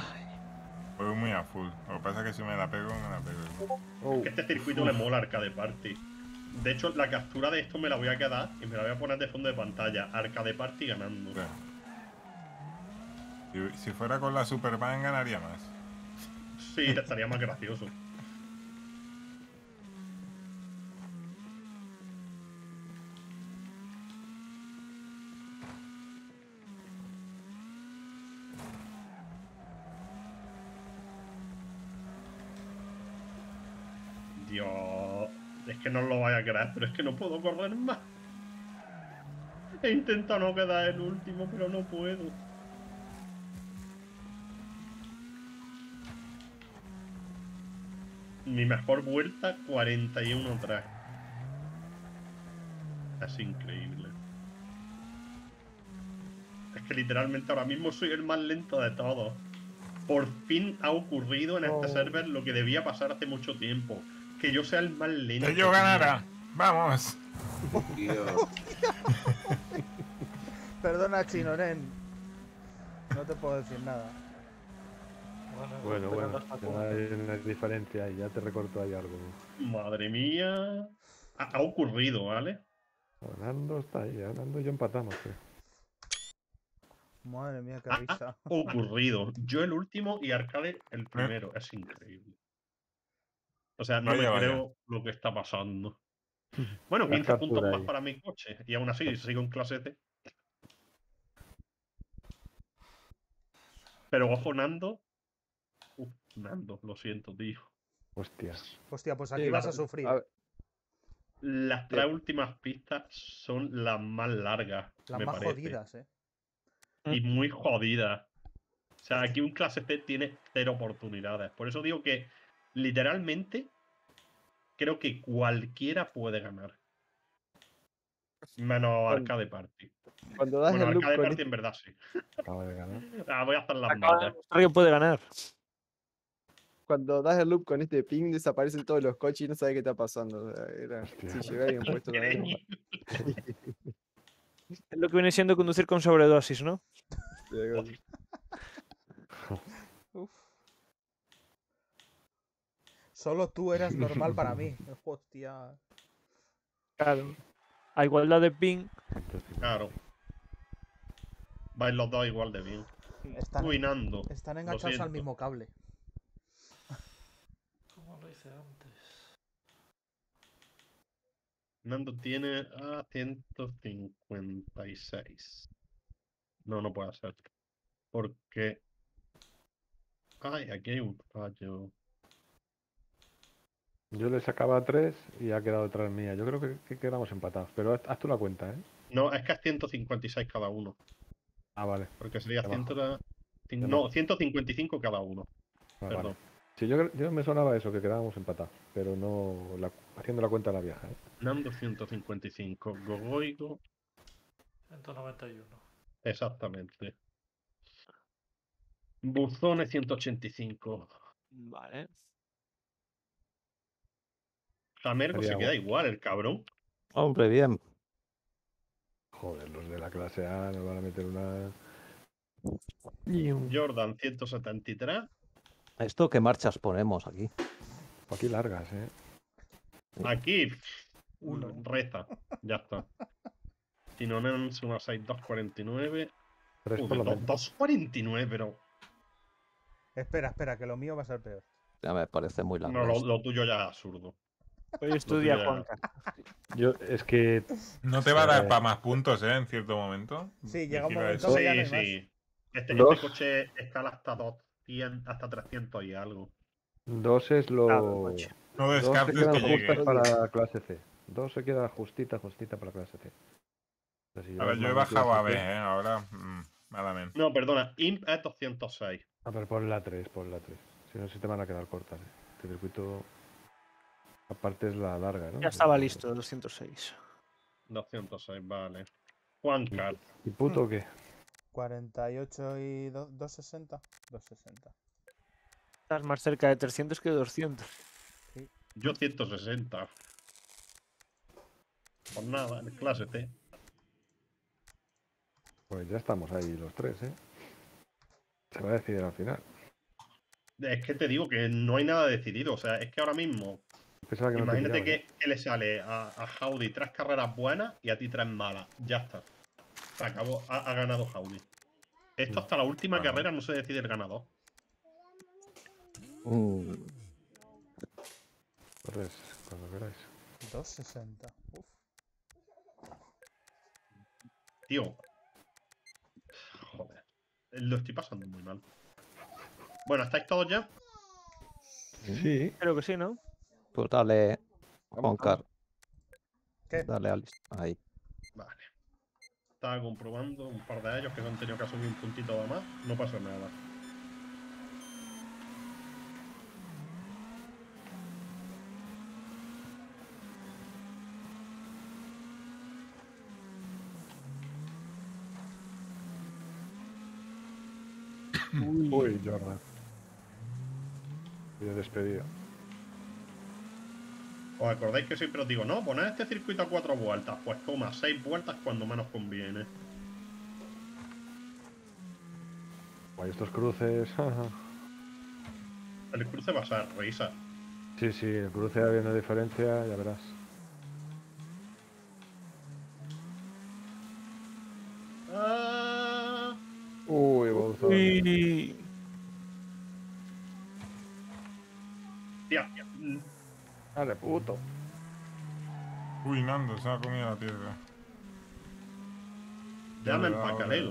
Voy muy a full. Lo que pasa es que si me la pego, me la pego. Oh, Que este circuito le mola Arcade Party. De hecho, la captura de esto me la voy a quedar y me la voy a poner de fondo de pantalla. Arcade Party ganando. Si, si fuera con la Superman ganaría más. Sí, estaría más gracioso. que no lo vaya a creer, pero es que no puedo correr más. He intentado no quedar el último, pero no puedo. Mi mejor vuelta, 41 atrás. Es increíble. Es que literalmente ahora mismo soy el más lento de todos. Por fin ha ocurrido en este oh. server lo que debía pasar hace mucho tiempo que yo sea el más lento. Que yo ganara. Vamos. Tío, Perdona, Chinoren. No te puedo decir nada. Bueno, bueno, no está ya como- hay una diferencia ahí, ya te recorto ahí algo. Madre mía. Ha, ha ocurrido, ¿vale? Nando está ahí, ya Nando y yo empatamos. tío. Madre mía, qué risa. ocurrido. Yo el último y Arcade el primero. Es increíble. O sea, no Vaya, me vaya. creo lo que está pasando. Bueno, La 15 puntos más para mi coche. Y aún así sigo en clase C. Pero ojo, Nando. Uf, Nando, lo siento, tío. Hostia. Hostia, pues aquí Sí, vas a sufrir. a Las tres últimas pistas son las más largas. Las me más parece. jodidas, eh. y muy jodida. O sea, aquí un clase C tiene cero oportunidades. Por eso digo que literalmente creo que cualquiera puede ganar. Menos Arcade Party. Cuando das Bueno, el loop Arcade con Party este- en verdad sí. Acaba de ganar. Ah, voy a hacer las que puede ganar. cuando das el loop con este ping desaparecen todos los coches y no sabes qué está pasando. o sea, era- si llega alguien puesto. Es lo que viene siendo conducir con sobredosis, ¿no? Solo tú eras normal para mí. Hostia. Claro. A igualdad de ping. Claro. Vais los dos igual de bien. Están, Uy, Nando. están enganchados al mismo cable. Como lo hice antes. Nando tiene a 156. No, no puede ser. Porque. Ay, aquí hay un fallo. Yo le sacaba tres y ha quedado detrás mía. Yo creo que, que quedamos empatados. Pero haz, haz tú la cuenta, ¿eh? No, es que es 156 cada uno. Ah, vale. Porque sería Abajo. 100, cin- Abajo. no, 155 cada uno. Ah, vale. Perdón. Sí, yo, yo me sonaba eso, que quedábamos empatados. Pero no la- haciendo la cuenta a la vieja, ¿eh? Nando 155. Gogoigo. 191. Exactamente. Buzones 185. Vale. Jamergo se Estaría queda igual, el cabrón. Hombre, bien. Joder, los de la clase A nos van a meter una. Jordan 173. ¿Esto qué marchas ponemos aquí? Aquí largas, ¿eh? Aquí. Uno. Reza. Ya está. Tinonens 16249. Tres Uy, por lo do- menos. 249, pero. Espera, espera, que lo mío va a ser peor. Ya me parece muy largo. No, lo, lo tuyo ya es absurdo. Hoy estudia Juanca. Yo, es que. No te va a dar Eh. para más puntos, ¿eh? En cierto momento. Sí, llega un momento Sí, hay sí. Este, este coche escala hasta 200, hasta 300 y algo. Dos es lo. Claro, coche. No Dos se descartes quedan que justas llegue. para clase C. Dos se queda justita, justita para clase C. Si A ver, yo he bajado a B, C- ¿eh? Ahora, mm, nada menos. No, perdona, IMP es 206. A ver, pon la 3, pon la 3. Si no, se te van a quedar cortas. ¿eh? Este circuito. Aparte es la larga, ¿no? Ya estaba listo, 206. 206, vale. Juan Car. ¿Y puto o qué? 48 y do- 260. 260. Estás más cerca de 300 que de 200. Yo 160. Pues nada, en clase T. Pues ya estamos ahí los tres, ¿eh? Se va a decidir al final. Es que te digo que no hay nada decidido. O sea, es que ahora mismo, Pensaba que no te imagínate ¿eh? que, que le sale a, a Howdy tres carreras buenas y a ti tres malas. Ya está. Se acabó, ha, ha ganado Howdy. Esto hasta la última Vale. carrera no se decide el ganador. Mm, Entonces, cuando queráis. 260. Uf. Tío. Joder. Lo estoy pasando muy mal. Bueno, ¿estáis todos ya? Sí. Creo que sí, ¿no? Pues dale, Juancar. ¿Qué? Dale, Alice. Ahí. Vale. Estaba comprobando un par de ellos que no han tenido que subir un puntito de más. No pasó nada. Uy, Jordan. Y despedido. ¿Os acordáis que siempre os digo, no, poned este circuito a cuatro vueltas? Pues toma, seis vueltas cuando menos conviene. Guay, estos cruces. El cruce va a ser risa. sí, sí, el cruce habiendo diferencia, ya verás. Ah, Uy, Bowser. Uy. tía, mm, Dale, puto. Uy, Nando, se ha comido la piedra. ya me empacaré.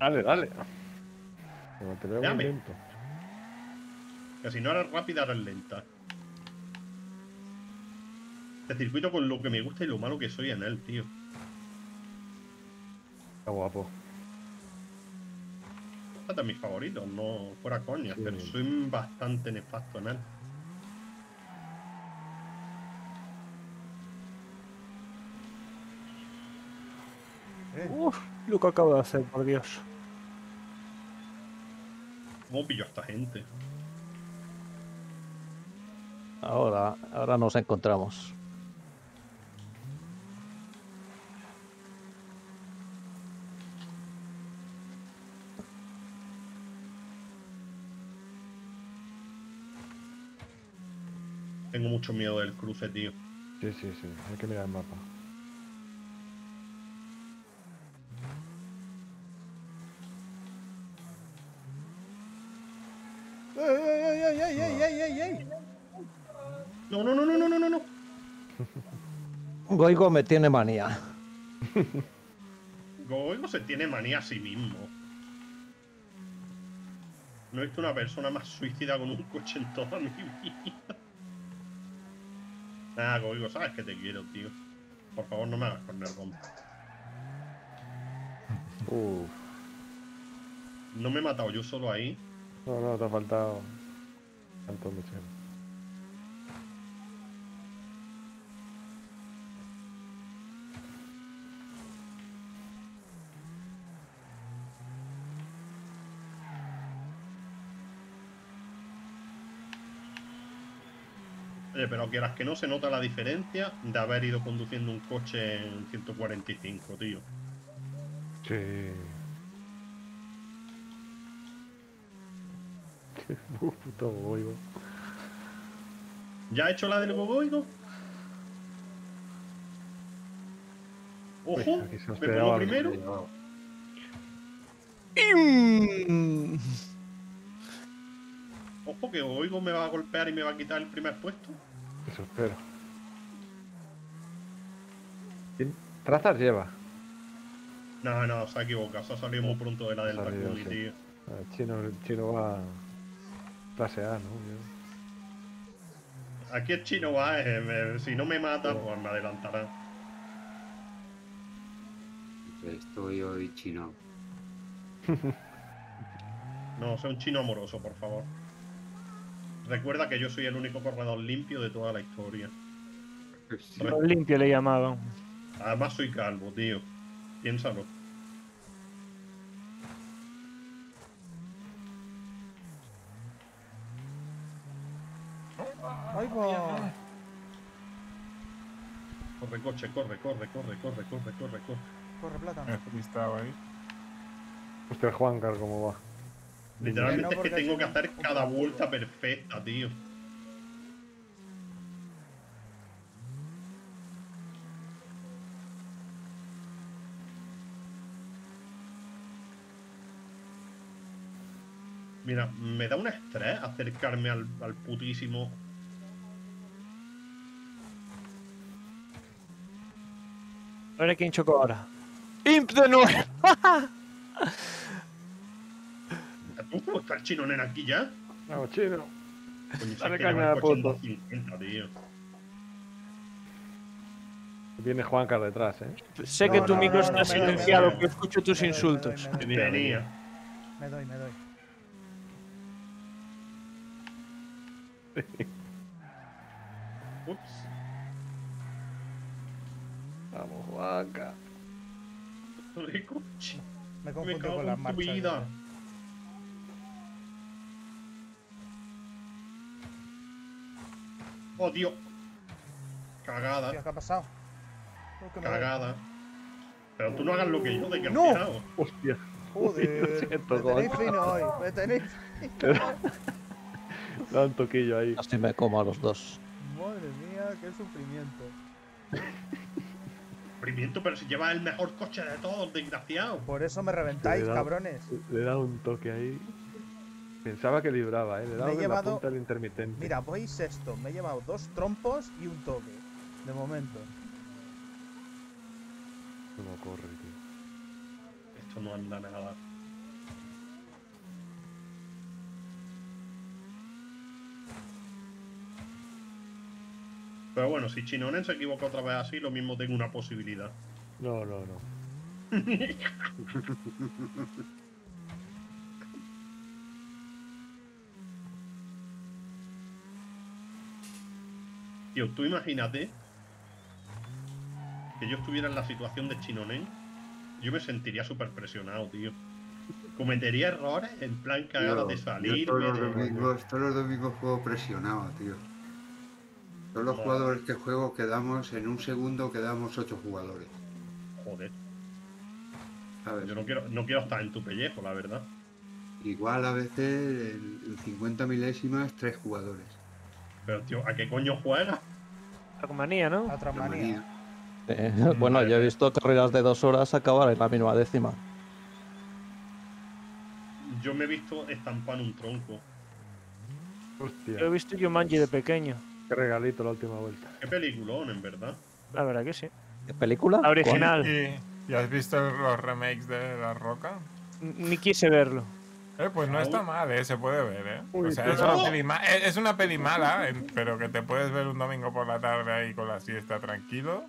Dale, dale. Como te veo muy Llame. lento. Que si no eres rápida, eres lenta. Este circuito con lo que me gusta y lo malo que soy en él, tío. Está guapo. Este es de mis favoritos, no fuera coña, Sí. pero soy bastante nefasto en él. Eh, Uf, lo que acabo de hacer, por Dios. ¿Cómo pillo a esta gente? Ahora, ahora nos encontramos. Tengo mucho miedo del cruce, tío. Sí, sí, sí. Hay que mirar el mapa. No, no, no, no, no, no, no, no. Goigo me tiene manía. Goigo se tiene manía a sí mismo. No he visto una persona más suicida con un coche en toda mi vida. Nada, Goigo, sabes que te quiero, tío. Por favor, no me hagas corner bomb. Uf. No me he matado yo solo ahí. No, no, te ha faltado. Tanto Michel. Oye, pero quieras que no se nota la diferencia de haber ido conduciendo un coche en 145, tío. Sí. Uf, puto goigo. ¿Ya ha hecho la del Gogoigo? ¡Ojo! nos ¿Me pongo primero? Ojo que Gogoigo me va a golpear y me va a quitar el primer puesto. Eso espero. Trazas lleva. No, no, se ha equivocado. Se ha salido muy pronto de la del sí. tío. El chino, el chino va. Clase A, ¿no? Aquí el chino va, eh, me- si no me mata, pues me adelantará. Estoy hoy chino. No, sea un chino amoroso, por favor. Recuerda que yo soy el único corredor limpio de toda la historia. Sí. Limpio le llamaban. Además soy calvo, tío. Piénsalo. ¡Ay, va! Corre, coche, corre, corre, corre, corre, corre, corre, corre. Corre, plátano. Despistado ahí. Hostia, Juancar, ¿cómo va? Literalmente es que tengo que hacer cada vuelta perfecta, tío. Mira, me da un estrés acercarme al, al putísimo. A ver quién chocó ahora. ¡Imp de nuevo! Uh, está el chino nena aquí ya. Vamos, chino. Coño, Dale caña lleva el al coche en puto. 250, tío. Viene Juancar detrás, ¿eh? Sé No, que tu no, micro no, está no, silenciado, que escucho tus Me doy, me doy, insultos. me doy. Me doy, me doy. Ups. Vamos, Juanca. Me confundo con las marchas. Oh, tío. Cagada, Hostia, ¿Qué ha pasado? Cagada. Pero tú no hagas lo que yo, de que ¡No! Hostia. Joder, me tenéis fino hoy, me tenéis Da un toquillo ahí. Casi me como a los dos. Madre mía, qué sufrimiento. Sufrimiento, pero si llevas el mejor coche de todos, desgraciado. Por eso me reventáis, Le dado- cabrones. Le he dado un toque ahí. Pensaba que libraba, ¿eh? Le he dado he la llevado- punta del intermitente. Mira, voy sexto. Me he llevado dos trompos y un toque. De momento. Cómo corre, tío. Esto no anda nada. Pero bueno, si Chinonen se equivoca otra vez así, lo mismo tengo una posibilidad. No, no, no. Tío, tú imagínate que yo estuviera en la situación de Chinonen. Yo me sentiría súper presionado, tío. Cometería errores en plan cagada de salir. todos los domingos, todos los domingos juego presionado, tío. Todos los jugadores que juego quedamos, en un segundo quedamos ocho jugadores. Joder, ¿sabes? yo no quiero, no quiero estar en tu pellejo, la verdad. Igual a veces en, en 50 milésimas, tres jugadores. Pero, tío, ¿a qué coño juegas? Trackmania, ¿no? A manía. Eh, bueno, yo he visto carreras de dos horas acabar en la misma décima. Yo me he visto estampar un tronco. Hostia. Yo he visto Jumanji de pequeño. Qué regalito la última vuelta. Qué peliculón, en verdad. La verdad que sí. ¿Qué película? La original. ¿Y, y has visto los remakes de La Roca? Ni quise verlo. Eh, pues no está mal, eh, se puede ver, eh. Uy, o sea, es una, peli ma- es una peli mala, en- pero que te puedes ver un domingo por la tarde ahí con la siesta tranquilo.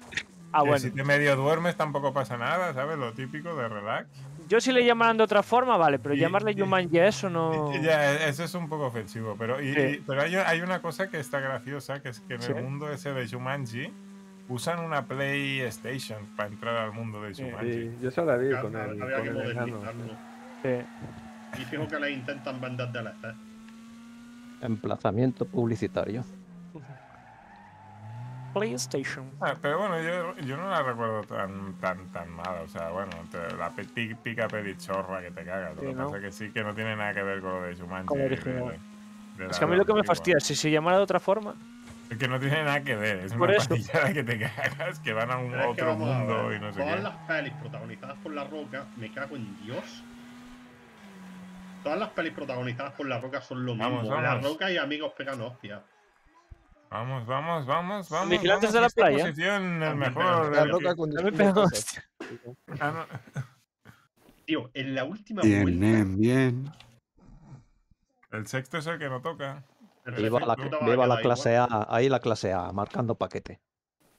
Ah, bueno. Si te medio duermes tampoco pasa nada, ¿sabes? Lo típico de relax. Yo si le llamaran de otra forma, vale, pero Y- llamarle y- Jumanji a eso no. Ya, e- eso es un poco ofensivo, pero, y- Sí. y- pero hay, hay una cosa que está graciosa, que es que en Sí. el mundo ese de Jumanji usan una PlayStation para entrar al mundo de. Jumanji. Sí, yo se la vi con el, con el. Sí. Y fijo que le intentan vender de la Emplazamiento publicitario. PlayStation. Ah, pero bueno, yo, yo no la recuerdo tan tan tan mala. O sea, bueno, te- la típica pelichorra que te cagas. Lo Sí, que ¿no? pasa es que sí que no tiene nada que ver con lo de la Es que a mí lo que me fastidia, si se llamara de otra forma. Es que no tiene nada que ver. Es Por una eso. patillada que te cagas, que van a un Pero es que otro a mundo ver, y no sé Todas qué. las pelis protagonizadas por La Roca, me cago en Dios. Todas las pelis protagonizadas por La Roca son lo Vamos, mismo. La vamos. Roca y amigos pegan hostias. Vamos, vamos, vamos, vamos. Vigilantes vamos, de la playa. Posición, el mejor. La roca con hostia. ah, no, Tío, en la última Bien, vuelta. bien, bien. El sexto es el que no toca. el Viva la, referee te va a viva la clase igual. A, ahí la clase A, marcando paquete.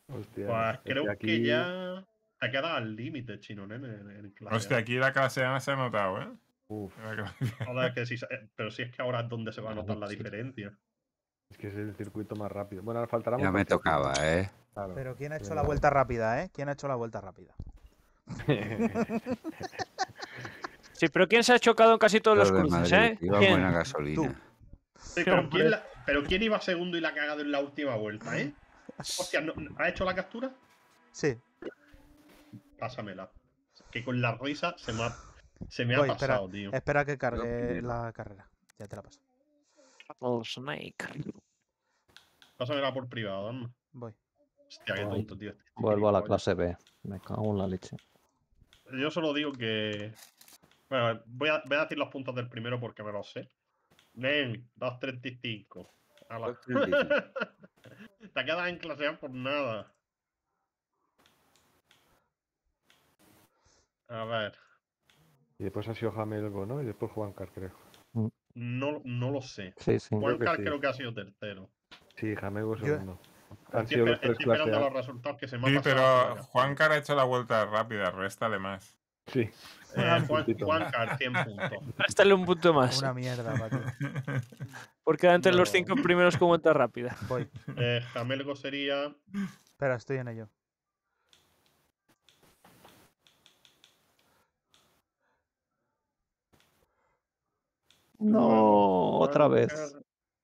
Hostia. Pues es creo que, aquí- ya te queda al límite, chino, ¿eh? En, en clase Hostia, A. aquí la clase A se ha notado, ¿eh? Uf, que sí, eh, pero si es que ahora es donde se va a notar la diferencia. es que es el circuito más rápido. Bueno, ahora faltará Ya me tocaba, ¿eh? claro. Pero ¿quién ha hecho la vuelta rápida, eh? ¿Quién ha hecho la vuelta rápida? Sí, pero ¿quién se ha chocado en casi todos los Los de cruces, Madrid, eh? Iba ¿Quién? buena gasolina. Sí, pero. ¿quién la- pero ¿quién iba segundo y la ha cagado en la última vuelta, eh? Hostia, ¿no- ¿ha hecho la captura? Sí, Pásamela. Que con la risa se me ha, se me ha Voy, espera, pasado, tío. espera que cargue la carrera. Ya te la paso. Battle Snake. Pásamela por privado, anda. Voy. Hostia, qué tonto, tío. este Vuelvo a la clase B. Me cago en la leche. Yo solo digo que. Bueno, voy a, voy a decir los puntos del primero porque me los sé. Ven, 2.35. Ala. 2.35. Te quedas en clase A por nada. A ver, Y después ha sido Jamelgo, ¿no? Y después Juancar, creo. no, no lo sé. Sí, sí. Creo que sí. creo que ha sido tercero. Sí, Jamelgo segundo. Han Estoy, sido los tres clase los resultados que se me ha Sí, pasado pero Juan Car ha hecho la vuelta rápida, réstale más. Sí. Eh, Juan, puntito. Juancar, 100 puntos. Réstale un punto más. Una mierda, ti. Porque entre los cinco primeros con vuelta rápida. Voy. Eh, Jamelgo sería. Espera, estoy en ello. No, otra vez.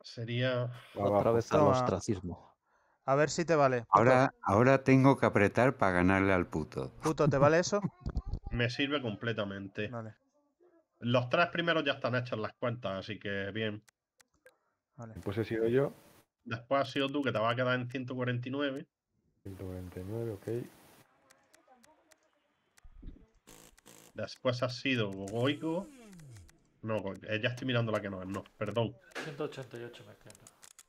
Sería. Abajo. Otra vez al ostracismo. A ver si te vale. Ahora, ahora tengo que apretar para ganarle al puto. puto, ¿te vale eso? Me sirve completamente. Vale, Los tres primeros ya están hechas las cuentas, así que bien. vale. Pues he sido yo. Después has sido tú que te va a quedar en 149. 149, ok. Después has sido Gogoico. No, eh, ya estoy mirando la que no es, no, perdón. 188 me queda.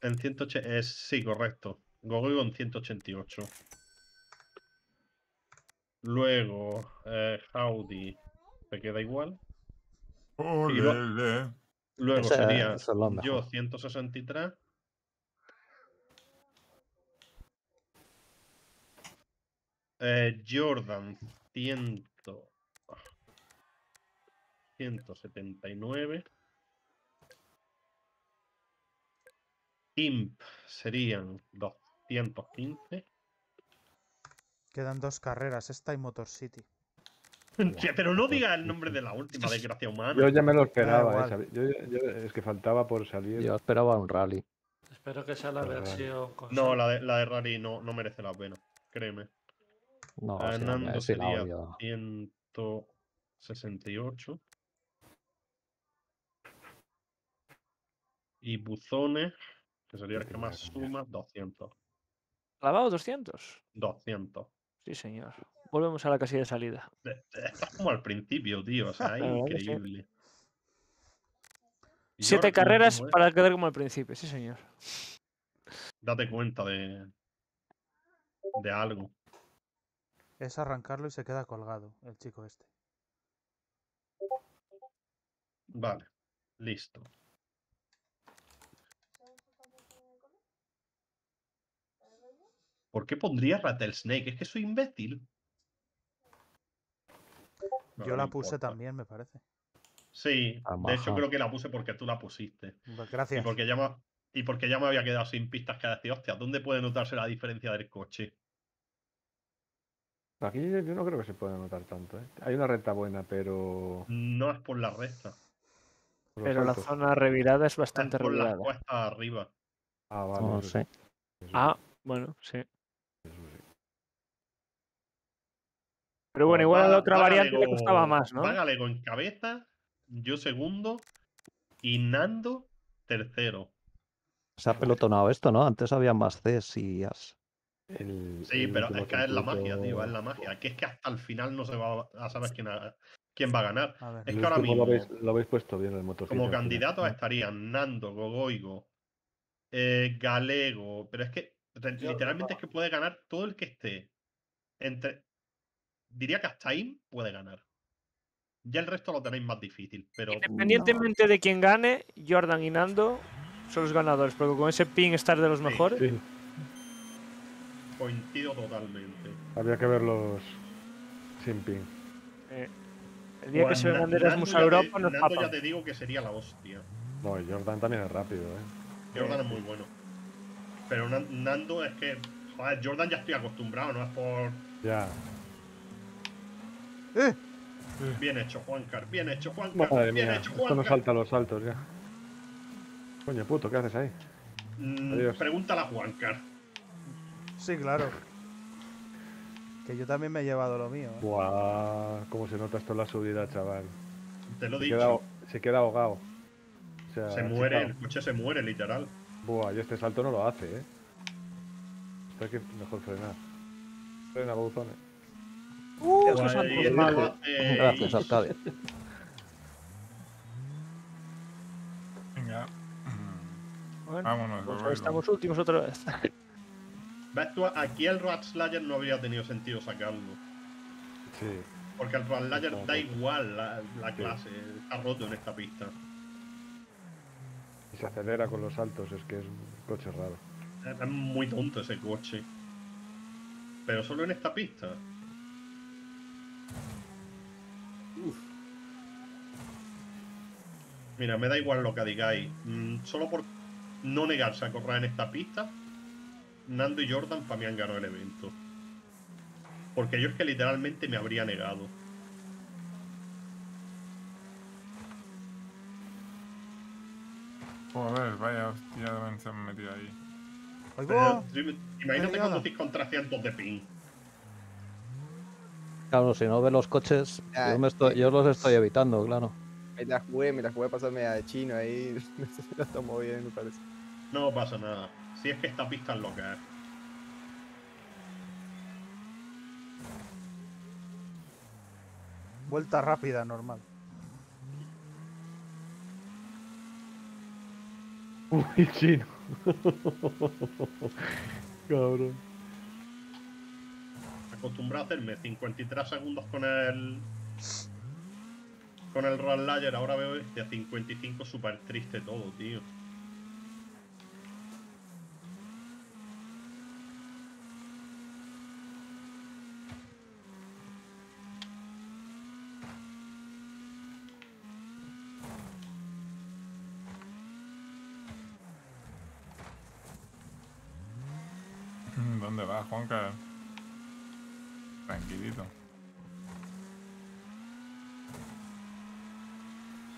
En 180. Es, sí, correcto. Gogoico en 188. Luego, eh, Howdy. Te queda igual. lo- Olele. Luego Ese- sería es lo yo mejor. 163. Eh, Jordan 100, 179. Imp serían 215. Quedan dos carreras, esta y Motor City. Pero no diga el nombre de la última desgracia humana. Yo ya me lo esperaba. eh, yo- yo- es que faltaba por salir. Yo esperaba un rally. Espero que sea la versión con No, la de, la de Rally no, no merece la pena, créeme. No, sí, la- Nando sí la sería odio. 168. Y Buzones, que sería el que más suma, 200. ¿Clavado 200? 200. Sí, señor. Volvemos a la casilla de salida. Estás como al principio, tío. O sea, increíble. Y Siete como carreras para quedar como al principio, sí, señor. Date cuenta de. de algo. Es arrancarlo y se queda colgado, el chico este. Vale, listo. ¿Por qué pondría Rattlesnake? Es que soy imbécil. Yo la no puse importa. también, me parece. Sí, Ah, de hecho creo que la puse porque tú la pusiste. Pues Y Gracias. porque ya me, y porque ya me había quedado sin pistas que decir, hostia, ¿dónde puede notarse la diferencia del coche? Aquí yo no creo que se pueda notar tanto. ¿eh? Hay una recta buena, pero. No es por la recta, por Pero la zona revirada es es bastante por las revirada. cuestas arriba. Ah, vale. No sé. sí, Ah, bueno, sí. Pero bueno, igual a la otra va variante le costaba más, ¿no? Va Galego en cabeza, yo segundo y Nando tercero. Se ha pelotonado esto, ¿no? Antes había más Cs y As. El- Sí, el pero es que es la magia, tío, es la magia. Que es que hasta el final no se va a saber quién, ha- quién va a ganar. A ver. Es que ahora mismo, Lo habéis, lo habéis puesto bien el motociclo. como candidatos estarían Nando, Gogoigo, eh, Galego, pero es que literalmente es que puede ganar todo el que esté entre. Diría que hasta Im puede ganar. Ya el resto lo tenéis más difícil, pero Independientemente de quién gane, Jordan y Nando son los ganadores, porque con ese ping estar de los Sí, mejores. Sí, coincido totalmente. había que verlos sin pin. eh, el día que Pues se Na- vengan de Nando Erasmus ya a te- Europa nos Nando ya te digo que sería la hostia. No, y Jordan también es rápido, ¿eh? Jordan es muy bueno. Pero Nan- Nando es que. Joder, Jordan ya estoy acostumbrado, no es por. Ya. ¡Eh! Bien hecho, Juancar, bien hecho, Juancar, Madre bien mía, hecho, esto no Juancar. salta los saltos ya. Coño, puto, ¿qué haces ahí? Mm, Adiós. pregúntale a Juancar. Sí, claro. Que yo también me he llevado lo mío. ¿eh? Buah, cómo se nota esto en la subida, chaval. Te lo he Se dicho. queda, se queda ahogado. O sea, se muere, el coche se muere, literal. Buah, y este salto no lo hace, ¿eh? Esto hay que mejor frenar. Frena, bauzones. Uh, Gracias. Venga. Bueno, Vámonos, pues estamos últimos otra vez. ¿Ves tú? Aquí el Road Slayer no habría tenido sentido sacarlo. Sí. Porque el Road Slayer da igual la, la Sí. clase. Está roto en esta pista. Y se acelera con los saltos, es que es un coche raro. Es muy tonto ese coche. Pero solo en esta pista. Mira, me da igual lo que digáis. Mm, solo por no negarse a correr en esta pista, Nando y Jordan para mí han ganado el evento. Porque yo es que literalmente me habría negado. Joder, vaya hostia, dónde se han metido ahí. ¡Ahí Pero, Imagínate liada. conducir con 300 de ping. Claro, si no ve los coches, yo, me estoy, yo los estoy evitando, claro. Me la jugué, me la jugué a pasarme a chino ahí. No sé si lo tomó bien, me parece. No pasa nada. Si es que esta pista es lo que es. Vuelta rápida, normal. Uy, chino. Cabrón. Acostumbrado a hacerme 53 segundos con el. Con el Roll Layer, ahora veo este a 55 súper triste todo, tío. ¿Dónde va, Juanca?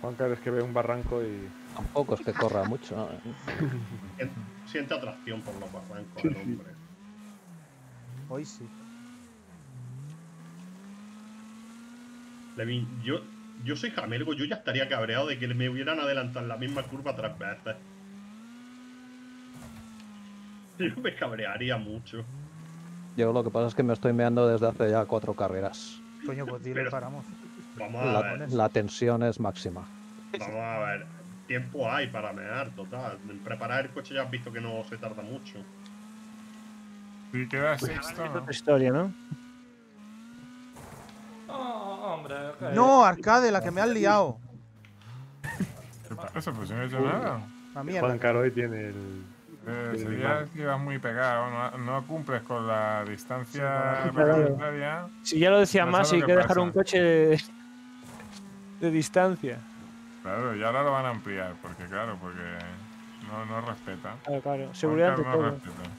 Juan Carlos que ve un barranco y. Tampoco es que corra mucho. ¿no? Sien- Siente atracción por los barrancos el hombre. Hoy sí. Levin, yo, yo soy jamelgo, yo ya estaría cabreado de que me hubieran adelantado en la misma curva tres veces. Yo me cabrearía mucho. Yo lo que pasa es que me estoy meando desde hace ya cuatro carreras. Coño, pues dile Pero- paramos. Vamos a La, ver, la tensión es máxima. Vamos a ver. Tiempo hay para mear, total. En preparar el coche ya has visto que no se tarda mucho. Si queda sexto, Es ¿no? otra historia, ¿no? Oh, hombre. que- ¡No, Arcade, la que me has liado! ¿Qué pasa? Pues si no he hecho nada. La Juan mierda. Caro hoy tiene el. Eh, sería que ibas muy pegado, no, no cumples con la distancia Sí, claro. reglamentaria. Si ya lo decía No más, hay que que dejar un coche de, de distancia. Claro, y ahora lo van a ampliar, porque claro, porque no, no respeta. Claro, claro. Seguridad Juancar no todo. respeta.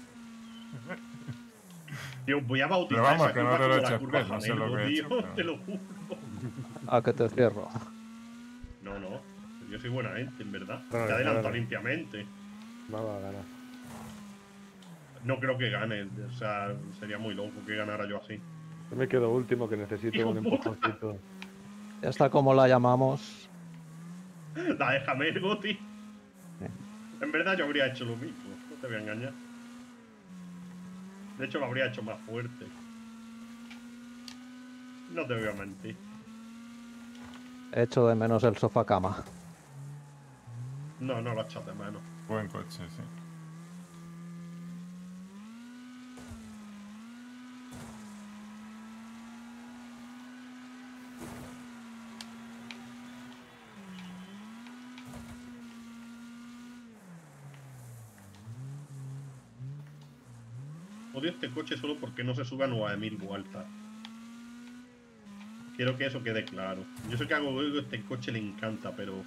Tío, voy a bautizar Pero vamos, esa que no te lo eches curva pez, no sé lo que he tío, hecho, pero- te lo juro. A que te cierro. No, no. Yo soy buena gente, en verdad. Te adelanto claro. limpiamente. Va, va a ganar. No creo que gane. O sea, sería muy loco que ganara yo así. Yo me quedo último que necesito Hijo un empujoncito. Ya está como la llamamos. La de Jamelgo, tío. En verdad yo habría hecho lo mismo. No te voy a engañar. De hecho, lo habría hecho más fuerte. No te voy a mentir. Echo de menos el sofá cama. No, no lo echas de menos. Buen coche, sí. Odio este coche solo porque no se sube a 9000 vueltas. Quiero que eso quede claro. Yo sé que a Gogoigo este coche le encanta, pero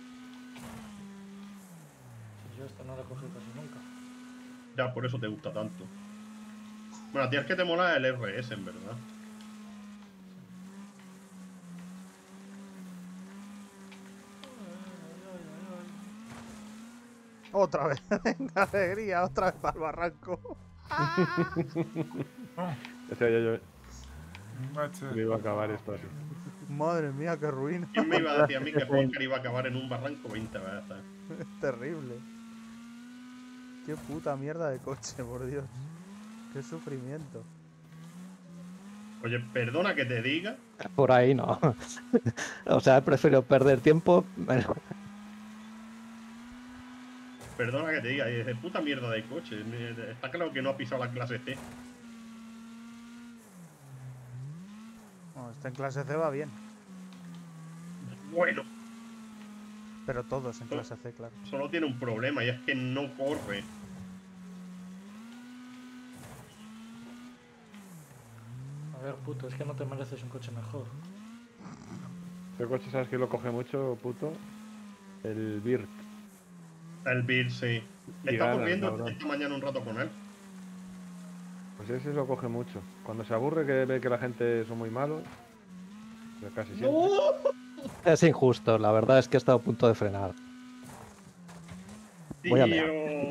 Yo esto no lo he cogido casi nunca. ya por eso te gusta tanto. Bueno, a ti es que te mola el RS, en verdad. Otra vez. Venga, alegría, otra vez para el barranco. O sea, yo, yo me iba a acabar esto así. Madre mía, qué ruina. ¿Quién me iba a decir a mí que Juancar iba a acabar en un barranco 20 veces? Es terrible. Qué puta mierda de coche, por Dios. Qué sufrimiento. Oye, perdona que te diga, Por ahí no. o sea, prefiero perder tiempo. Perdona que te diga, es de puta mierda de coche. Está claro que no ha pisado la clase C. Bueno, este en clase C va bien. Bueno, Pero todos en clase C, claro. solo tiene un problema y es que no corre. A ver, puto, es que no te mereces un coche mejor. Este coche, ¿sabes que lo coge mucho, puto? El Birt. El Bill, sí. Y Estamos gana, viendo cabrón. esta mañana un rato con él. Pues ese lo coge mucho. Cuando se aburre que ve que la gente son muy malos. Pero casi siempre. Es injusto, la verdad es que he estado a punto de frenar. Voy a. Tío,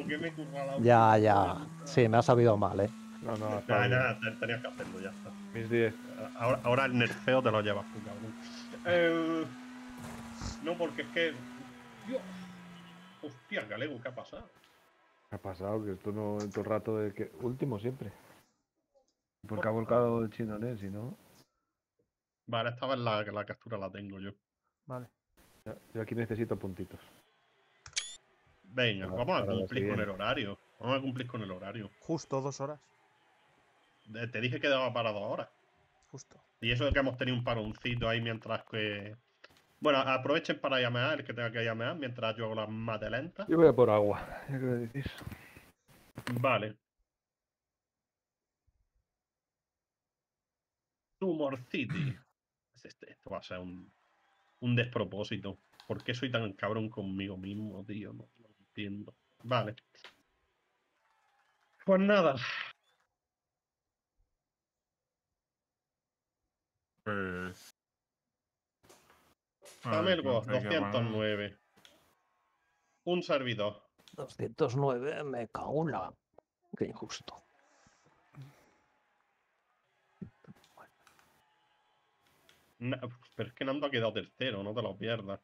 que me he Ya, ya. Sí, me ha sabido mal, ¿eh? No, no, está nada, te- tenías que hacerlo, ya está. Mis 10. Ahora, ahora el nerfeo te lo llevas tú, cabrón. Eh, no, porque es que. Dios. Hostia, Galego, ¿qué ha pasado? ¿Qué ha pasado? Que esto no todo el rato de que. Último siempre. Porque ha volcado el chino en él, si no. Vale, esta vez la, la captura la tengo yo. Vale. Yo aquí necesito puntitos. Venga, vamos a cumplir con el horario. Vamos a cumplir con el horario. Justo dos horas. Te dije que daba para dos horas. Justo. Y eso de que hemos tenido un paroncito ahí mientras que. Bueno, aprovechen para llamear, el que tenga que llamear, mientras yo hago las mate lentas. Yo voy a por agua. ¿Qué me decís? Vale. Tumor City. Este- esto va a ser un, un despropósito. ¿Por qué soy tan cabrón conmigo mismo, tío? No lo entiendo. Vale. Pues nada. Pues. A ver, Tamelgo, ¿cuánto hay que pagar? 209. Un servidor. 209, me cago en la. Qué injusto. Pero es que Nando ha quedado tercero, no te lo pierdas.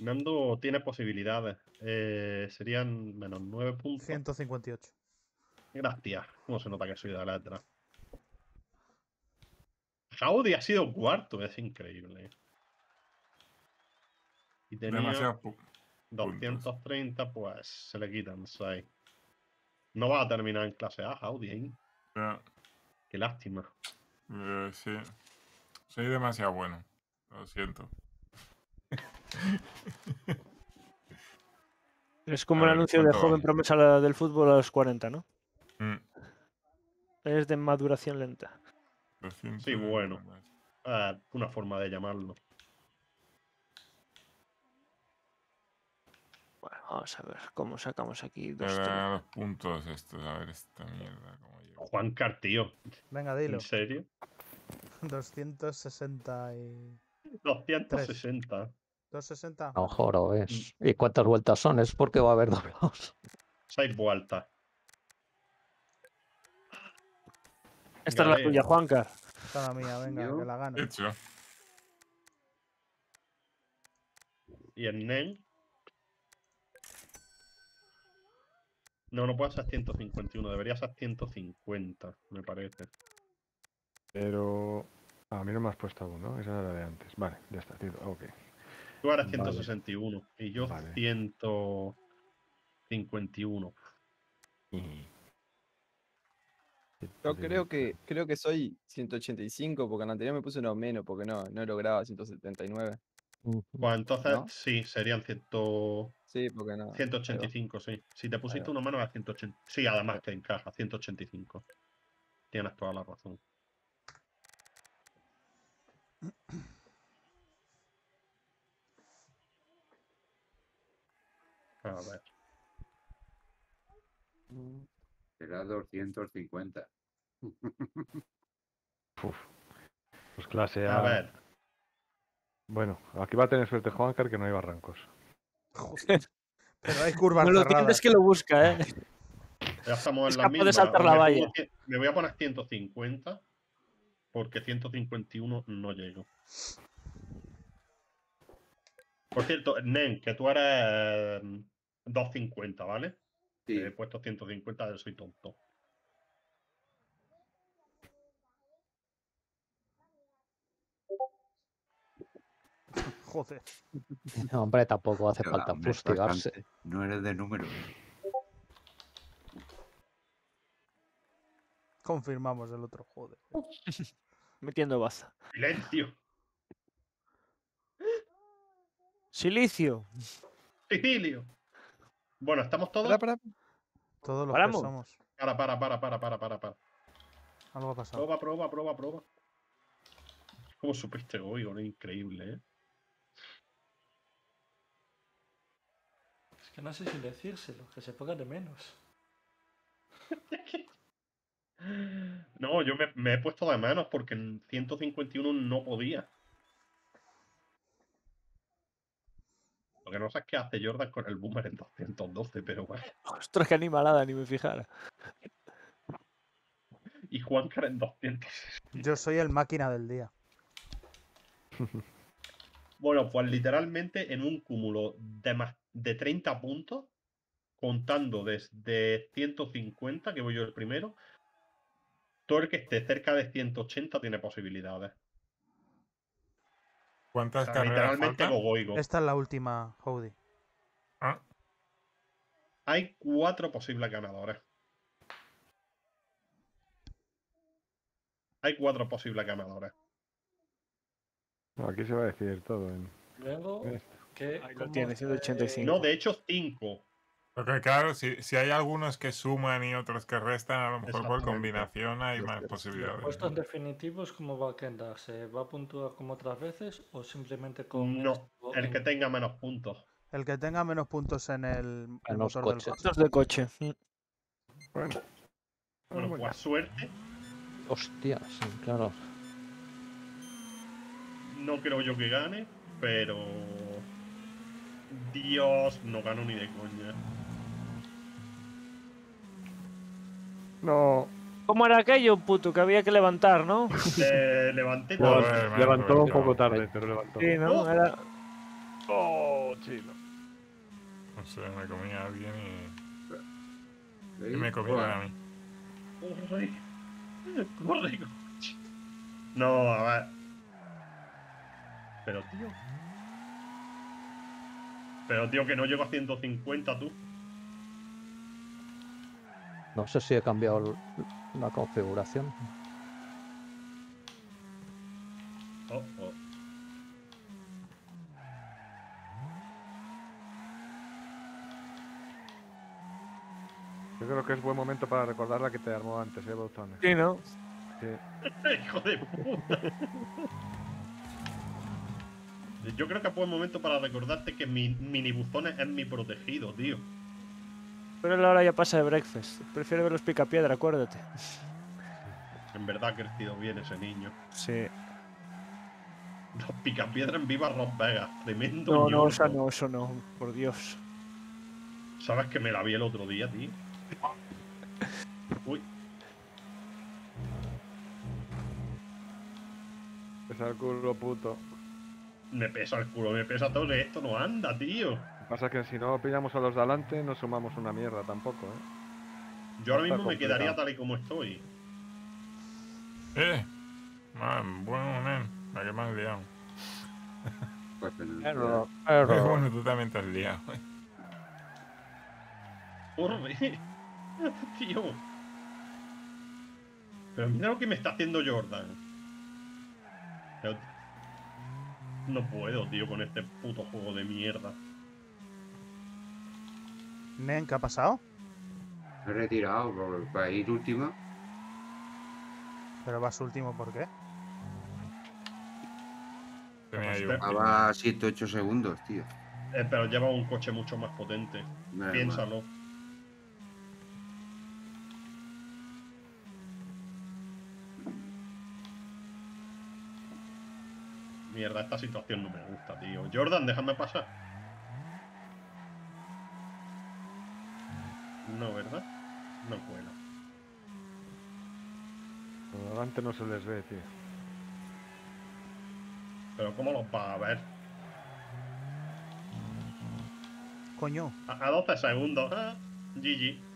Nando tiene posibilidades. Eh, serían menos 9 puntos. 158. Gracias. ¿Cómo se nota que soy de letra? Audi ha sido cuarto, es increíble. Y tenía Demasiado pu- 230, pues se le quitan 6. No va a terminar en clase A, Audi, ¿eh? Qué lástima. eh, sí. Soy demasiado bueno. Lo siento. Es como A el ver, anuncio de ¿cuánto joven promesa del fútbol a los 40, ¿no? Mm, Es de maduración lenta. 200 Sí, bueno. Ah, una forma de llamarlo. Bueno, vamos a ver cómo sacamos aquí dos. da los puntos estos. A ver esta mierda. Cómo llevo. Juan Cartío. Venga, dilo. ¿En serio? 260 y... 260. 260. A lo mejor o es. ¿Y cuántas vueltas son? Es porque va a haber doblados. Seis vueltas. Esta es la tuya, Juancar. Esta la mía, venga, Yo- que la gano. Hecho. ¿Y el NEM? No, no puede ser 151, debería ser 150, me parece. Pero. ah, a mí no me has puesto aún, ¿no? Esa era la de antes. Vale, ya está, tío. Ok. Tú Vale. 161 y yo Vale. 151. Yo creo que, creo que soy 185, porque en la anterior me puse uno menos, porque no, no lograba 179. Ujú. Pues entonces ¿No? sí, serían 100 Sí, porque no. ahí va. 185, sí. Si te pusiste uno menos a 180. Sí, además que encaja, 185. Tienes toda la razón. A ver. Será 250. Uf. Pues clase A A. ver. Bueno, aquí va a tener suerte Juancar que no hay barrancos. Joder. Pero hay curvas No lo cerradas. entiendes que lo busca, ¿eh? Ya estamos Es en la capaz de misma. saltar la valla. me voy a poner 150 porque 151 no llego. Por cierto, Nen, que tú eres eh, 250, ¿vale? Sí. He puesto 150, soy tonto. Joder. Hombre, tampoco hace Pero, falta fustigarse. No eres de número. Confirmamos el otro, joder. Metiendo baza. Silencio. Silicio. Sicilio. Bueno, ¿estamos todos? Pará, pará. Todos los ¿Paramos? que somos. Para, para, para, para, para, para, para. Algo ha pasado. Proba, proba, proba, proba. ¿Cómo supiste hoy? Ahora increíble, ¿eh? Es que no sé si decírselo, que se ponga de menos. No, yo me, me he puesto de menos porque en 151 no podía. Lo que no sé es qué hace Jordan con el boomer en 212, pero bueno. Ostras, qué animalada, ni me fijara. Y Juancar en 200. Yo soy el máquina del día. Bueno, pues literalmente en un cúmulo de más de 30 puntos, contando desde 150, que voy yo el primero, todo el que esté cerca de 180 tiene posibilidades. O ¿Cuántas sea, carreras literalmente faltan? gogoigo. Esta es la última, Howdy. Ah, Hay cuatro posibles ganadores. Hay cuatro posibles ganadores. No, aquí se va a decidir todo. En... Luego, en esto. ¿qué, Ahí lo tiene, hace- 185. No, de hecho, cinco. Porque claro, si, si hay algunos que suman y otros que restan, a lo mejor por combinación hay Los más posibilidades. ¿Puestos definitivos cómo va a quedar? ¿Se va a puntuar como otras veces o simplemente con No, esto el que tenga menos puntos. El que tenga menos puntos en el, el En los motor del coches. coche. Estos de coche. Bueno. Bueno, pues suerte. Hostia, sí, claro. No creo yo que gane, pero. Dios, no gano ni de coña. No, ¿Cómo era aquello, puto? Que había que levantar, ¿no? Eh, levanté todo. Joder, levantó, un poco tarde, pero levantó. Sí, ¿no? Era... Oh, chino. No sé, me comía a alguien y, y me comía a mí. Corre. Corre, coche. No, a ver. Pero, tío. Pero, tío, que no llego a 150, tú. No sé si he cambiado la configuración. Oh, oh. Yo creo que es buen momento para recordar la que te armó antes, ¿eh, Botones? Sí, ¿no? Sí. Hijo de puta. Yo creo que es buen momento para recordarte que mi minibuzones es mi protegido, tío. Pero él ahora ya pasa de breakfast. Prefiero ver los picapiedra, acuérdate. En verdad ha crecido bien ese niño. Sí. Los picapiedra en Viva Las Vegas. Tremendo. No, no, eso no, eso no. Por Dios. ¿Sabes que me la vi el otro día, tío? Uy, Pesa el culo, puto. me pesa el culo, me pesa todo. Esto no anda, tío. Lo que pasa es que si no pillamos a los de adelante, no sumamos una mierda tampoco, ¿eh? Yo ahora Está mismo me quedaría tal y como estoy. Eh, man, bueno, nen, la que me has liado. Pues Error, error. bueno, tú también te has liado. Corre. tío. Pero mira lo que me está haciendo Jordan. Pero- No puedo, tío, con este puto juego de mierda. Nen, ¿qué ha pasado? Me he retirado por- para ir última. Pero vas último, ¿por qué? Yo un Llevaba 7, 8 segundos, tío. Eh, pero lleva un coche mucho más potente. Piénsalo. Mierda, esta situación no me gusta, tío. Jordan, déjame pasar. No, ¿verdad? No puedo. Por adelante no se les ve, tío. Pero ¿cómo los va a ver? Coño, A, a 12 segundos. Ah, GG.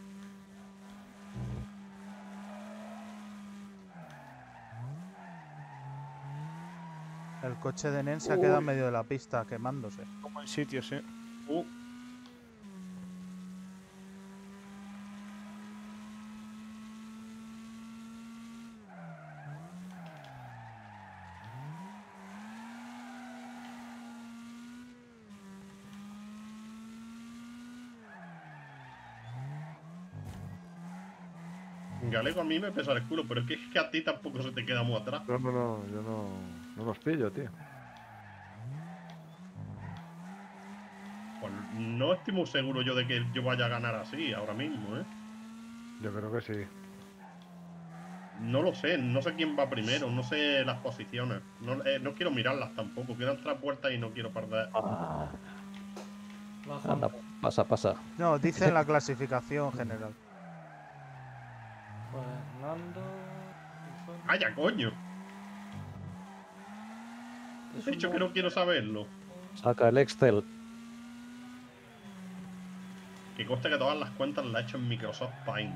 el coche de Nen se ha quedado en medio de la pista quemándose. Como en sitios, sí. Uh, Galego a mí me pesa el culo, pero es que, es que a ti tampoco se te queda muy atrás. No, no, no, yo no, no los pillo, tío. Pues no estoy muy seguro yo de que yo vaya a ganar así ahora mismo, ¿eh? Yo creo que sí. No lo sé, no sé quién va primero, no sé las posiciones. No, eh, no quiero mirarlas tampoco, quedan tres vueltas y no quiero perder. Anda, pasa, pasa. No, dice en la clasificación general. Pues Nando. ¡Vaya, coño! He dicho que no quiero saberlo. Saca el Excel. Que conste que todas las cuentas las he hecho en Microsoft Paint.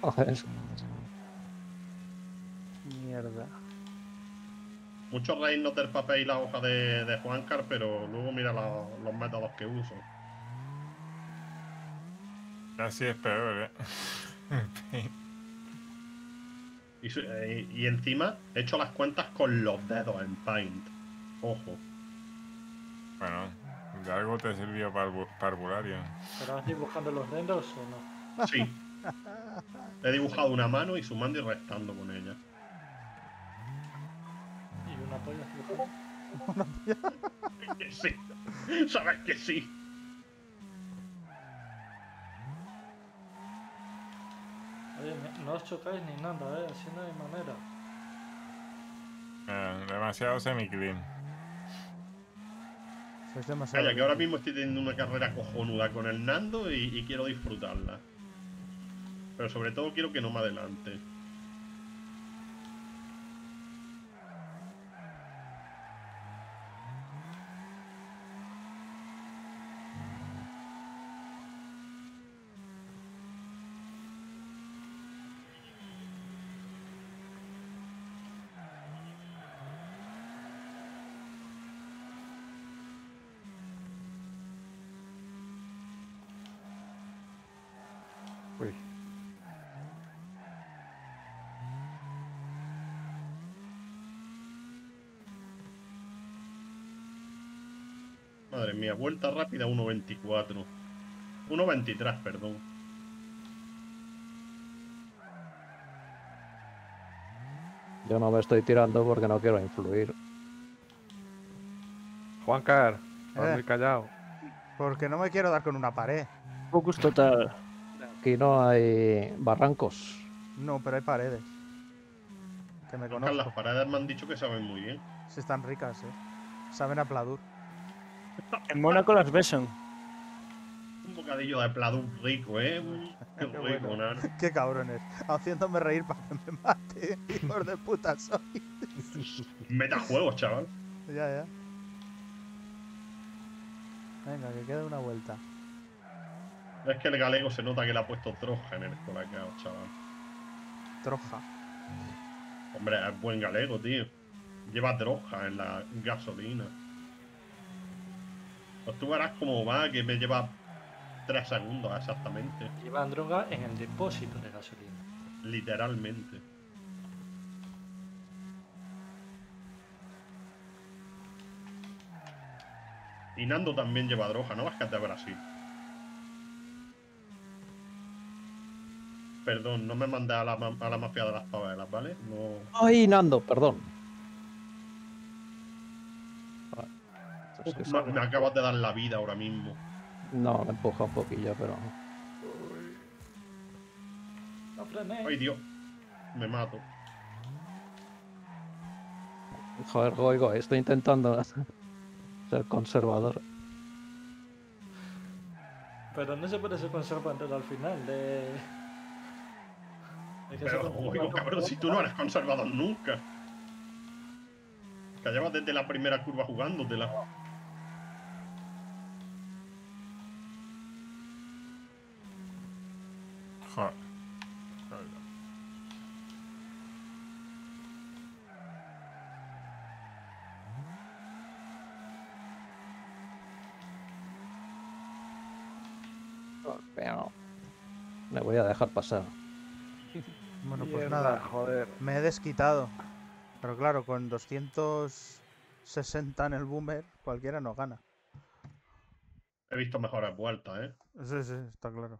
Joder. Mierda. Muchos reis no del papel y la hoja de, de Juancar, pero luego mira la- los métodos que uso. Casi es peor, ¿eh? Y, eh, y encima he hecho las cuentas con los dedos en Paint. Ojo. bueno, de algo te sirvió para parvulario. ¿Estarás dibujando los dedos o no? Sí. He dibujado una mano y sumando y restando con ella. Y una polla dibujando. Que sí. Sabes que sí. Oye, ni- no os chocáis ni nada, ¿eh? Así no hay manera. Eh, demasiado semi-clean. Es demasiado. Calla, que ahora mismo estoy teniendo una carrera cojonuda con el Nando y, y quiero disfrutarla. Pero sobre todo quiero que no me adelante. Mía, vuelta rápida 1.24. 1.23, perdón. Yo no me estoy tirando porque no quiero influir. Juancar, vas Eh. muy callado. Porque no me quiero dar con una pared. Focus total. Aquí no hay barrancos. No, pero hay paredes. Que me Oscar, las conozco. paradas me han dicho que saben muy bien. Si están ricas, eh. Saben a pladur. En Mónaco las besan. Un bocadillo de pladur rico, ¿eh? Qué Qué rico, bueno. nano. Qué cabrones. Haciéndome reír para que me mate. Hijos de puta soy. Metajuegos, chaval. Ya, ya. Venga, que quede una vuelta. Es que el galego se nota que le ha puesto troja en el colacao, chaval. Troja. Hombre, es buen galego, tío. Lleva droga en la gasolina. Pues tú verás cómo va, que me lleva 3 segundos exactamente. Llevan droga en el depósito de gasolina. Literalmente. Y Nando también lleva droga, no vas que de Brasil. Perdón, no me mandé a la, a la mafia de las favelas, ¿vale? No. ¡Ay, Nando! Perdón. Ah, es que Uf, me, me acabas de dar la vida ahora mismo. No, me empuja un poquillo, pero. No. Ay, Dios. Me mato. Joder, Goigo, estoy intentando ser conservador. Pero no se puede ser conservador al final de. Que Pero, oye, cabrón, si tú no eres conservador nunca. Que llevas desde la primera curva jugándotela. Joder. Pero me voy a dejar pasar. Bueno, pues Mierda, nada. joder. Me he desquitado. Pero claro, con 260 en el boomer, cualquiera no gana. He visto mejores vueltas, ¿eh? Sí, sí, está claro.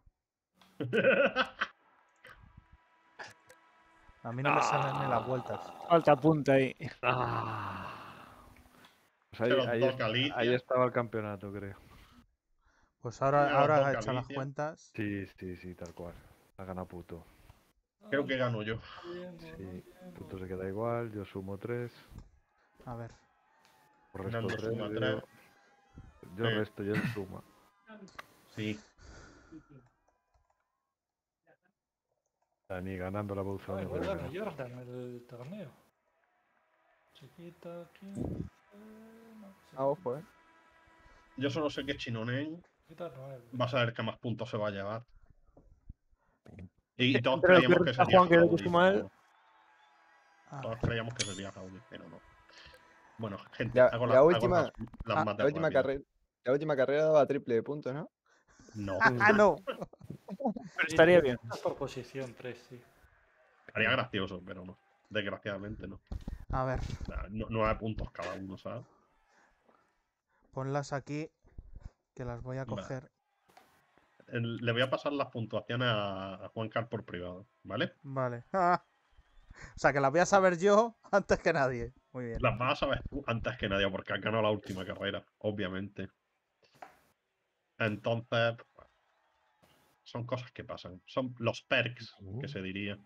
A mí no me salen ni las vueltas. Falta punta ahí. Pues ahí, ahí estaba el campeonato, creo. Pues ahora, ahora he hecho las cuentas. Sí, sí, sí, tal cual. Ha ganado puto. Creo que gano yo. Sí, puto se queda igual, yo sumo 3. A ver. Resto suma yo- tres. Yo Eh. resto, yo el suma. Sí. Dani ganando la Ah, es verdad que Jordan el torneo. Chiquita aquí. eh, no, Ah, ojo, eh. Yo solo sé que Chinonen va a saber qué más puntos se va a llevar. Y, y todos que creíamos que sería Juan, que que Ah, Todos creíamos que sería Jaudi, pero no. Bueno, gente, La- hago, la la- hago última- las, las ah, La última, carrera, la última carrera daba triple de puntos, ¿no? No, ah, no. Pero estaría bien. Por posición 3, sí. estaría gracioso, pero no. Desgraciadamente no. A ver, no- nueve puntos cada uno, ¿sabes? ponlas aquí, que las voy a Vale. coger. El- le voy a pasar las puntuaciones a, a Juan Carlos por privado, ¿vale? Vale. Ah. O sea, que las voy a saber yo antes que nadie. Muy bien. Las vas a saber tú antes que nadie, porque has ganado la última carrera, obviamente. Entonces, son cosas que pasan. Son los perks, que se diría.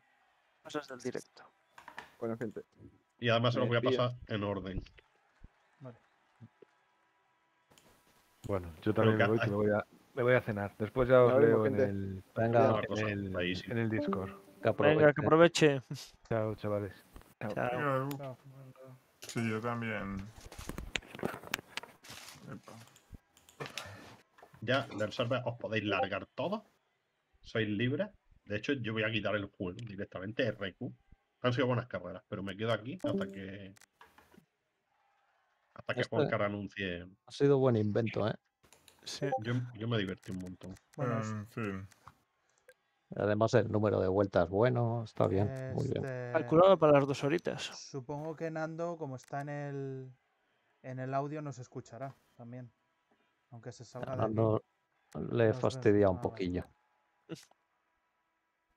Cosas del directo. Bueno, gente. Y además se los voy a pasar en orden. Vale. Bueno, yo también me voy, me, voy a, cenar. Después ya os veo en el, Venga, en, el, Discord. Venga, que aproveche. Chao, chavales. Chao. Sí, yo también. Ya, del server os podéis largar todo 6 libras. De hecho, yo voy a quitar el juego directamente, RQ. Han sido buenas carreras, pero me quedo aquí hasta que. Hasta que este Juan anuncie. Ha sido buen invento, ¿eh? Sí. Yo, me divertí un montón. Bueno, en. Además, el número de vueltas bueno, está bien, muy bien. Este, Calculado para las dos horitas. Supongo que Nando, como está en el, en el audio, nos escuchará también. Aunque se salga Nando de aquí. le fastidia un poquillo.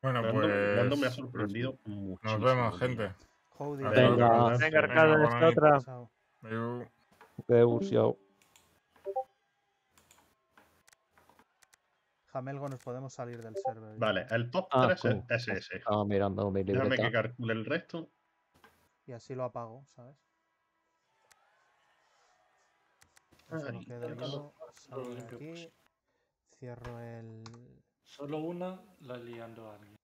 Bueno, Nando, Nando me ha pues. sorprendido muchísimo. Nos vemos, tío. gente. Joder. Venga. Venga, esta nit. otra. Adeu. Jamelgo, nos podemos salir del server. Vale, el top Ah, 3 cool. es ese. Estaba mirando mi Déjame libreta. que calcule el resto. Y así lo apago, ¿sabes? Ay, quedo ya yo. Salgo de aquí. Cierro el. Solo una la liando a alguien.